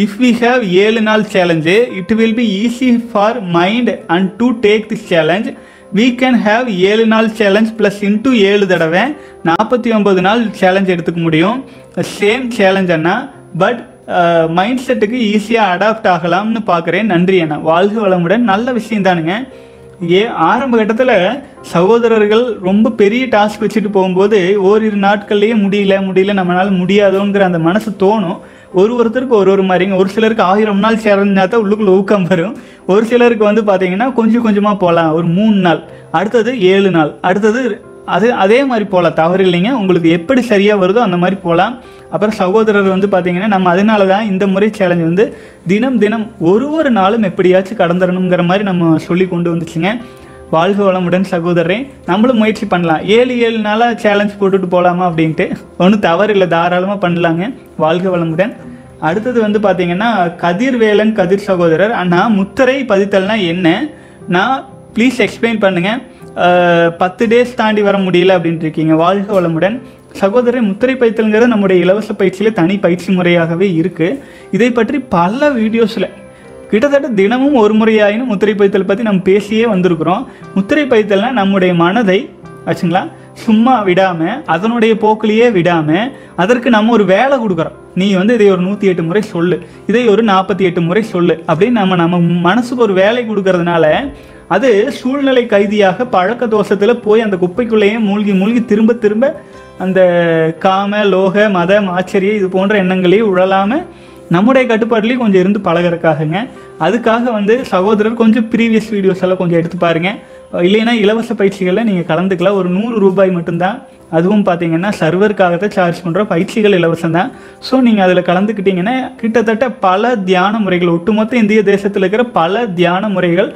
இஃப் வி ஹேவ் ஏழு நாள் challenge it will be easy for mind and to take this challenge we can have ஏழு நாள் சேலஞ்ச் ப்ளஸ் இன்ட்டு ஏழு தடவை. நாற்பத்தி ஒம்பது நாள் சேலஞ்ச் எடுத்துக்க முடியும். சேம் சேலஞ்ச் அண்ணா. பட் மைண்ட் செட்டுக்கு ஈஸியாக அடாப்ட் ஆகலாம்னு பார்க்குறேன் நன்றி அண்ணா. வாழ்க வளமுடன். நல்ல விஷயம் தானுங்க இங்கே ஆரம்ப கட்டத்தில் சகோதரர்கள் ரொம்ப பெரிய டாஸ்க் வச்சுட்டு போகும்போது ஓரிரு நாட்கள்லேயே முடியல முடியல நம்மளால் முடியாதோங்கிற அந்த மனசு தோணும். ஒரு ஒருத்தருக்கு ஒரு ஒரு மாதிரிங்க. ஒரு சிலருக்கு ஆயிரம் நாள் சேரஞ்சா தான் உள்ளுக்குள்ள ஊக்கம் வரும். ஒரு சிலருக்கு வந்து பார்த்தீங்கன்னா கொஞ்சம் கொஞ்சமாக போகலாம் ஒரு மூணு நாள். அடுத்தது ஏழு நாள். அடுத்தது அது அதே மாதிரி போகலாம் தவறு இல்லைங்க. உங்களுக்கு எப்படி சரியாக வருதோ அந்த மாதிரி போகலாம் அப்புறம் சகோதரர் வந்து பார்த்தீங்கன்னா நம்ம அதனால தான் இந்த முறை சேலஞ்ச் வந்து தினம் தினம் ஒரு ஒரு நாளும் எப்படியாச்சும் கடந்துடணுங்கிற மாதிரி நம்ம சொல்லி கொண்டு வந்துச்சுங்க. வாழ்க வளமுடன் சகோதரரே. நம்மளும் முயற்சி பண்ணலாம். ஏழு ஏழு நாளாக சேலஞ்ச் போட்டுட்டு போகலாமா அப்படின்ட்டு. ஒன்றும் தவறு இல்லை தாராளமாக பண்ணலாங்க. வாழ்க வளமுடன். அடுத்தது வந்து பார்த்தீங்கன்னா கதிர்வேலன் கதிர் சகோதரர். ஆனால் முத்திரை பதித்தல்னா என்ன? நான் ப்ளீஸ் எக்ஸ்பிளைன் பண்ணுங்கள் பத்து டேஸ் தாண்டி வர முடியல அப்படின்ட்டு இருக்கீங்க வாழ்க வளமுடன். சகோதரர் முத்திரை பயிற்சல்ங்கிறது நம்முடைய இலவச பயிற்சியில் தனி பயிற்சி முறையாகவே இருக்குது இதை பற்றி பல வீடியோஸில் கிட்டத்தட்ட தினமும் ஒரு முறையாயினும் முத்திரை பைத்தல் பற்றி நம்ம பேசியே வந்திருக்கிறோம். முத்திரை பைத்தல்னால் நம்முடைய மனதை ஆச்சுங்களா? சும்மா விடாமல் அதனுடைய போக்கிலேயே விடாமல் அதற்கு நம்ம ஒரு வேலை கொடுக்குறோம். நீ வந்து இதை ஒரு நூற்றி எட்டு முறை சொல்லு. இதை ஒரு நாற்பத்தி எட்டு முறை சொல்லு அப்படின்னு நம்ம நம்ம மனசுக்கு ஒரு வேலை கொடுக்கறதுனால அது சூழ்நிலை கைதியாக பழக்க தோஷத்தில் போய் அந்த குப்பைக்குள்ளேயே மூழ்கி மூழ்கி திரும்ப திரும்ப அந்த காம லோக மதம் ஆச்சரிய இது போன்ற எண்ணங்களையும் உழலாமல் நம்முடைய கட்டுப்பாட்டிலையும் கொஞ்சம் இருந்து பழகிறக்காகங்க அதுக்காக வந்து சகோதரர் கொஞ்சம் ப்ரீவியஸ் வீடியோஸ் எல்லாம் கொஞ்சம் எடுத்து பாருங்க. இல்லைன்னா இலவச பயிற்சிகளில் நீங்கள் கலந்துக்கலாம். ஒரு நூறு ரூபாய் மட்டும்தான். அதுவும் பார்த்தீங்கன்னா சர்வருக்காக தான் சார்ஜ் பண்ணுற பயிற்சிகள் இலவசம் தான் ஸோ நீங்கள் அதில் கலந்துக்கிட்டீங்கன்னா கிட்டத்தட்ட பல தியான முறைகள் ஒட்டுமொத்த இந்திய தேசத்தில் இருக்கிற பல தியான முறைகள்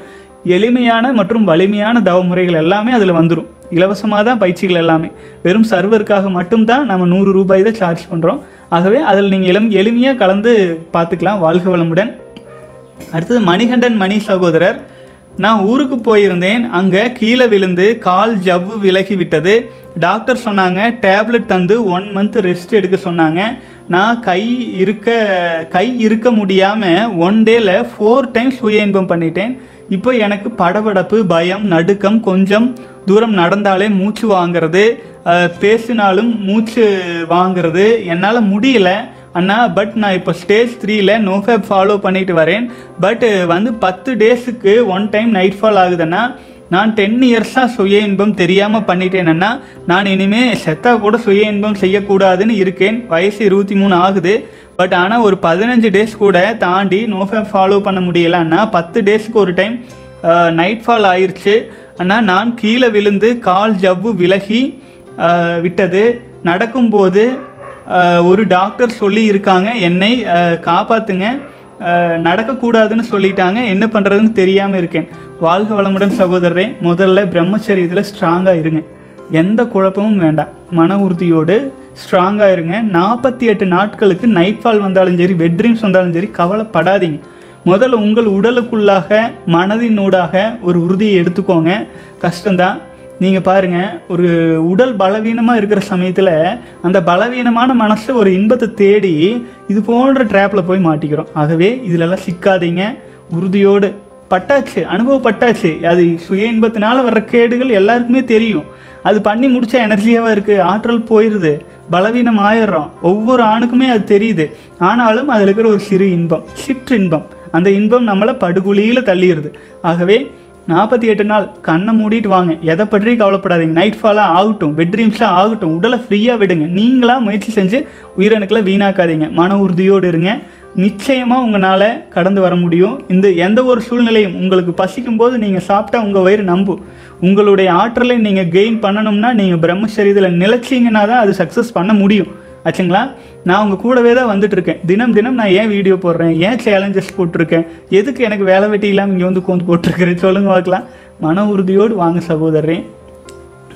எளிமையான மற்றும் வலிமையான தவ முறைகள் எல்லாமே அதில் வந்துடும் இலவசமாக தான் பயிற்சிகள் எல்லாமே. வெறும் சர்வருக்காக மட்டும்தான் நம்ம நூறு ரூபாய் தான் சார்ஜ் பண்ணுறோம் ஆகவே அதில் நீங்கள் இளம் எளிமையாக கலந்து பார்த்துக்கலாம். வாழ்க வளமுடன். அடுத்தது மணிகண்டன் மணி சகோதரர். நான் ஊருக்கு போயிருந்தேன். அங்கே கீழே விழுந்து கால் ஜவ்வு விலகி விட்டது. டாக்டர் சொன்னாங்க டேப்லெட் தந்து ஒன் மந்த் ரெஸ்ட் எடுக்க சொன்னாங்க. நான் கை இருக்க கை இருக்க முடியாமல் ஒன் டேல ஃபோர் டைம்ஸ் சுய இன்பம் பண்ணிட்டேன். இப்போ எனக்கு படபடப்பு பயம் நடுக்கம் கொஞ்சம் தூரம் நடந்தாலே மூச்சு வாங்குறது பேசினாலும் மூச்சு வாங்குறது என்னால் முடியல. அண்ணா பட் நான் இப்போ ஸ்டேஜ் த்ரீயில் நோஃபேப் ஃபாலோ பண்ணிட்டு வரேன். பட் வந்து பத்து டேஸுக்கு ஒன் டைம் நைட் ஃபால் ஆகுதுன்னா நான் டென் இயர்ஸாக சுய இன்பம் தெரியாமல் பண்ணிட்டேன்னா நான் இனிமேல் செத்தா கூட சுய இன்பம் செய்யக்கூடாதுன்னு இருக்கேன். வயசு இருபத்தி மூணு ஆகுது. பட் ஆனால் ஒரு பதினஞ்சு டேஸ் கூட தாண்டி நோஃபை ஃபாலோ பண்ண முடியலன்னா பத்து டேஸ்க்கு ஒரு டைம் நைட் ஃபால் ஆயிடுச்சு ஆனால் நான் கீழே விழுந்து கால் ஜவ்வு விலகி விட்டது. நடக்கும்போது ஒரு டாக்டர் சொல்லி இருக்காங்க என்னை காப்பாற்றுங்க நடக்கக்கூடாதுன்னு சொல்லிட்டாங்க. என்ன பண்ணுறதுன்னு தெரியாமல் இருக்கேன். வாழ்க வளமுடன் சகோதரரே. முதல்ல பிரம்மச்சரியத்தில் ஸ்ட்ராங்காக இருங்க. எந்த குழப்பமும் வேண்டாம். மன உறுதியோடு ஸ்ட்ராங்காக இருங்க. நாற்பத்தி எட்டு நாட்களுக்கு நைட் ஃபால் வந்தாலும் சரி வெட் ட்ரீம்ஸ் வந்தாலும் சரி கவலைப்படாதீங்க. முதல்ல உங்கள் உடலுக்குள்ளாக மனதினூடாக ஒரு உறுதியை எடுத்துக்கோங்க. கஷ்டம்தான். நீங்கள் பாருங்கள் ஒரு உடல் பலவீனமாக இருக்கிற சமயத்தில் அந்த பலவீனமான மனசு ஒரு இன்பத்தை தேடி இது போன்ற ட்ராப்பில் போய் மாட்டிக்கிறோம். ஆகவே இதிலெல்லாம் சிக்காதீங்க. உறுதியோடு. பட்டாச்சு அனுபவப்பட்டாச்சு. அது சுய இன்பத்தினால வர்ற கேடுகள் எல்லாருக்குமே தெரியும். அது பண்ணி முடிச்சா எனர்ஜியாவாக இருக்குது ஆற்றல் போயிடுது பலவீனம் ஆயிடுறோம். ஒவ்வொரு ஆணுக்குமே அது தெரியுது. ஆனாலும் அதில் இருக்கிற ஒரு சிறு இன்பம் சிற்றின்பம் அந்த இன்பம் நம்மளை படுகுழியில் தள்ளிடுது. ஆகவே நாற்பத்தி எட்டு நாள் கண்ணை மூடிட்டு வாங்க. எதை பற்றி கவலைப்படாதீங்க. நைட் ஃபாலாக ஆகட்டும் பெட் ட்ரீம்ஸாக ஆகட்டும் உடலை ஃப்ரீயாக விடுங்க. நீங்களாக முயற்சி செஞ்சு உயிரணுக்களை வீணாக்காதீங்க. மன உறுதியோடு இருங்க. நிச்சயமாக உங்களால் கடந்து வர முடியும். இந்த எந்த ஒரு சூழ்நிலையும் உங்களுக்கு பசிக்கும் போது நீங்கள் சாப்பிட்டா உங்கள் வயிறு நம்பும் உங்களுடைய ஆற்றலை நீங்கள் கெயின் பண்ணணும்னா நீங்கள் பிரம்மச்சரியத்தில் நிலச்சிங்கன்னா தான் அது சக்ஸஸ் பண்ண முடியும். ஆச்சுங்களா? நான் உங்கள் கூடவே தான் வந்துட்டுருக்கேன் தினம் தினம் நான் ஏன் வீடியோ போடுறேன்? ஏன் சேலஞ்சஸ் போட்டிருக்கேன்? எதுக்கு எனக்கு வேலை வெட்டி இல்லாமல் இங்கே வந்து உட்காந்து போட்டிருக்கிறேன்? சொல்லுங்க பார்க்கலாம். மன உறுதியோடு வாங்க சகோதரரே.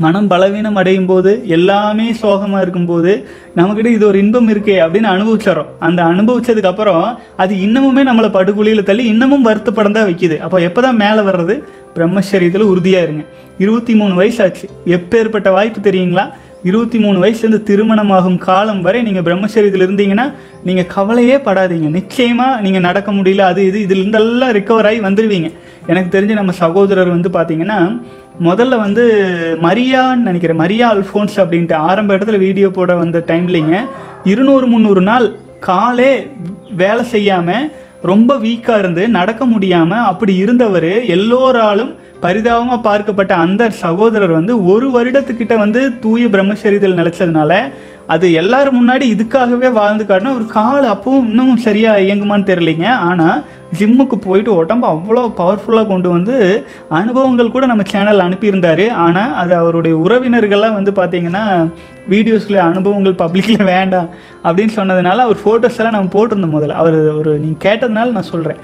மனம் பலவீனம் அடையும் போது எல்லாமே சோகமாக இருக்கும்போது நம்மக்கிட்ட இது ஒரு இன்பம் இருக்கே அப்படின்னு அனுபவிச்சிடறோம். அந்த அனுபவிச்சதுக்கு அப்புறம் அது இன்னமுமே நம்மளை படுகொலியில் தள்ளி இன்னமும் வருத்தப்படம் தான் வைக்குது. அப்போ எப்போ தான் மேலே வர்றது? பிரம்மச்சரியத்தில் உறுதியாக இருங்க. இருபத்தி மூணு வயசு ஆச்சு எப்பேற்பட்ட வாய்ப்பு தெரியுங்களா? இருபத்தி மூணு வயசுலேருந்து திருமணமாகும் காலம் வரை நீங்கள் பிரம்மச்சரியத்தில் இருந்தீங்கன்னா நீங்கள் கவலையே படாதீங்க. நிச்சயமாக நீங்கள் நடக்க முடியல அது இது இதுலேருந்தெல்லாம் ரிக்கவர் ஆகி வந்துடுவீங்க எனக்கு தெரிஞ்ச நம்ம சகோதரர் வந்து பார்த்தீங்கன்னா முதல்ல வந்து மரியான்னு நினைக்கிறேன் மரியா அல்ஃபோன்ஸ் அப்படின்ட்டு ஆரம்ப இடத்துல வீடியோ போட வந்த டைம்லிங்க இருநூறு முந்நூறு நாள் காலே வேலை செய்யாமல் ரொம்ப வீக்காக இருந்து நடக்க முடியாமல் அப்படி இருந்தவர் எல்லோராலும் பரிதாபமாக பார்க்கப்பட்ட அந்த சகோதரர் வந்து ஒரு வருடத்துக்கிட்ட வந்து தூய பிரம்மச்சரியத்தில் நிலச்சதுனால அது எல்லாரும் முன்னாடி இதுக்காகவே வாழ்ந்து காட்டினா ஒரு கால் அப்பவும் இன்னமும் சரியாக இயங்குமான்னு தெரியலைங்க. ஆனால் ஜிம்முக்கு போயிட்டு உடம்பு அவ்வளோ பவர்ஃபுல்லாக கொண்டு வந்து அனுபவங்கள் கூட நம்ம சேனல் அனுப்பியிருந்தார். ஆனால் அது அவருடைய உறவினர்கள்லாம் வந்து பார்த்தீங்கன்னா வீடியோஸில் அனுபவங்கள் பப்ளிக்கில் வேண்டாம் அப்படின்னு சொன்னதுனால அவர் ஃபோட்டோஸ் எல்லாம் நம்ம போட்டிருந்தோம் முதல்ல. அவர் ஒரு நீங்கள் கேட்டதுனால நான் சொல்கிறேன்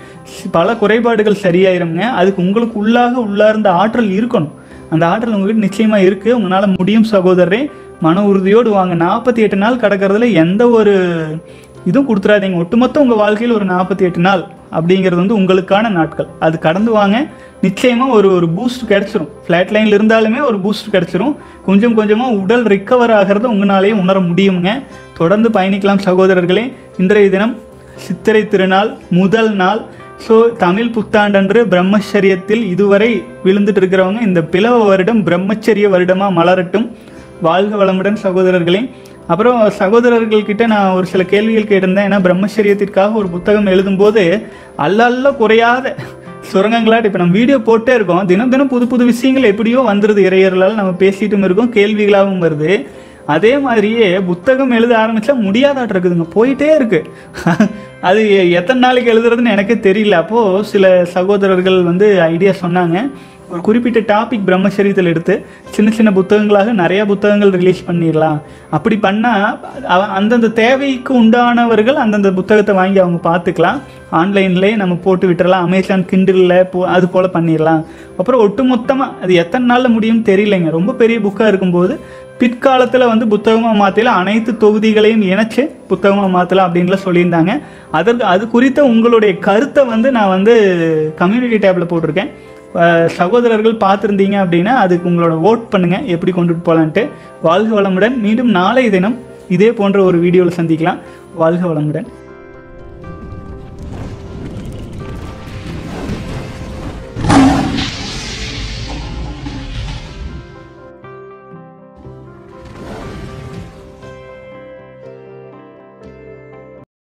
பல குறைபாடுகள் சரியாயிருங்க. அதுக்கு உங்களுக்கு உள்ளாக உள்ளார்ந்த ஆற்றல் இருக்கணும். அந்த ஆற்றல் உங்ககிட்ட நிச்சயமாக இருக்குது உங்களால் முடியும் சகோதரரே. மன உறுதியோடு வாங்க. நாற்பத்தி எட்டு நாள் கடக்கிறதுல எந்த ஒரு இதுவும் கொடுத்துறாதீங்க. ஒட்டுமொத்த உங்கள் வாழ்க்கையில் ஒரு நாற்பத்தி எட்டு நாள். அப்படிங்கிறது வந்து உங்களுக்கான நாட்கள். அது கடந்து வாங்க. நிச்சயமாக ஒரு ஒரு பூஸ்ட் கிடச்சிரும். ஃப்ளாட் லைனில் இருந்தாலுமே ஒரு பூஸ்ட் கிடச்சிரும். கொஞ்சம் கொஞ்சமாக உடல் ரிக்கவர் ஆகிறத உங்களாலேயே உணர முடியுங்க. தொடர்ந்து பயணிக்கலாம் சகோதரர்களே. இன்றைய தினம் சித்திரை திருநாள் முதல் நாள். ஸோ தமிழ் புத்தாண்டன்று பிரம்மச்சரியத்தில் இதுவரை விழுந்துட்டு இருக்கிறவங்க இந்த பிளவ வருடம் பிரம்மச்சரிய வருடமாக மலரட்டும். வாழ்க வளமுடன் சகோதரர்களே. அப்புறம் சகோதரர்கள்கிட்ட நான் ஒரு சில கேள்விகள் கேட்டிருந்தேன். ஏன்னா பிரம்மச்சரியத்திற்காக ஒரு புத்தகம் எழுதும்போது அல்லல்ல குறையாத சுரங்கங்களாட்டு இப்போ நம்ம வீடியோ போட்டே இருக்கோம். தினம் தினம் புது புது விஷயங்கள் எப்படியோ வந்துடுது இறையர்களால் நம்ம பேசிட்டும் இருக்கோம். கேள்விகளாகவும் வருது. அதே மாதிரியே புத்தகம் எழுத ஆரம்பிச்சா முடியாதாட்டு இருக்குதுங்க. போயிட்டே இருக்குது அது எத்தனை நாளைக்கு எழுதுறதுன்னு எனக்கே தெரியல. அப்போது சில சகோதரர்கள் வந்து ஐடியா சொன்னாங்க. ஒரு குறிப்பிட்ட டாபிக் பிரம்மச்சரியத்தில் எடுத்து சின்ன சின்ன புத்தகங்களாக நிறையா புத்தகங்கள் ரிலீஸ் பண்ணிடலாம். அப்படி பண்ணால் அந்தந்த தேவைக்கு உண்டானவர்கள் அந்தந்த புத்தகத்தை வாங்கி அவங்க பார்த்துக்கலாம். ஆன்லைன்லேயே நம்ம போட்டு விட்டுறலாம். அமேசான் கிண்டிலில் போ அது போல் பண்ணிடலாம். அப்புறம் ஒட்டுமொத்தமாக அது எத்தனை நாளில் முடியும்னு தெரியலைங்க. ரொம்ப பெரிய புக்காக இருக்கும்போது பிற்காலத்தில் வந்து புத்தகமாக மாற்றலாம் அனைத்து தொகுதிகளையும் இணைச்சு புத்தகமாக மாற்றலாம் அப்படின்லாம் சொல்லியிருந்தாங்க. அதற்கு அது குறித்த உங்களுடைய கருத்தை வந்து நான் வந்து கம்யூனிட்டி டேப்பில் போட்டிருக்கேன். சகோதரர்கள் பார்த்துருந்தீங்க அப்படின்னா அதுக்கு உங்களோட ஓட் பண்ணுங்கள் எப்படி கொண்டுட்டு போகலான்ட்டு வாழ்க வளமுடன். மீண்டும் நாளை தினம் இதே போன்ற ஒரு வீடியோவில் சந்திக்கலாம். வாழ்க வளமுடன்.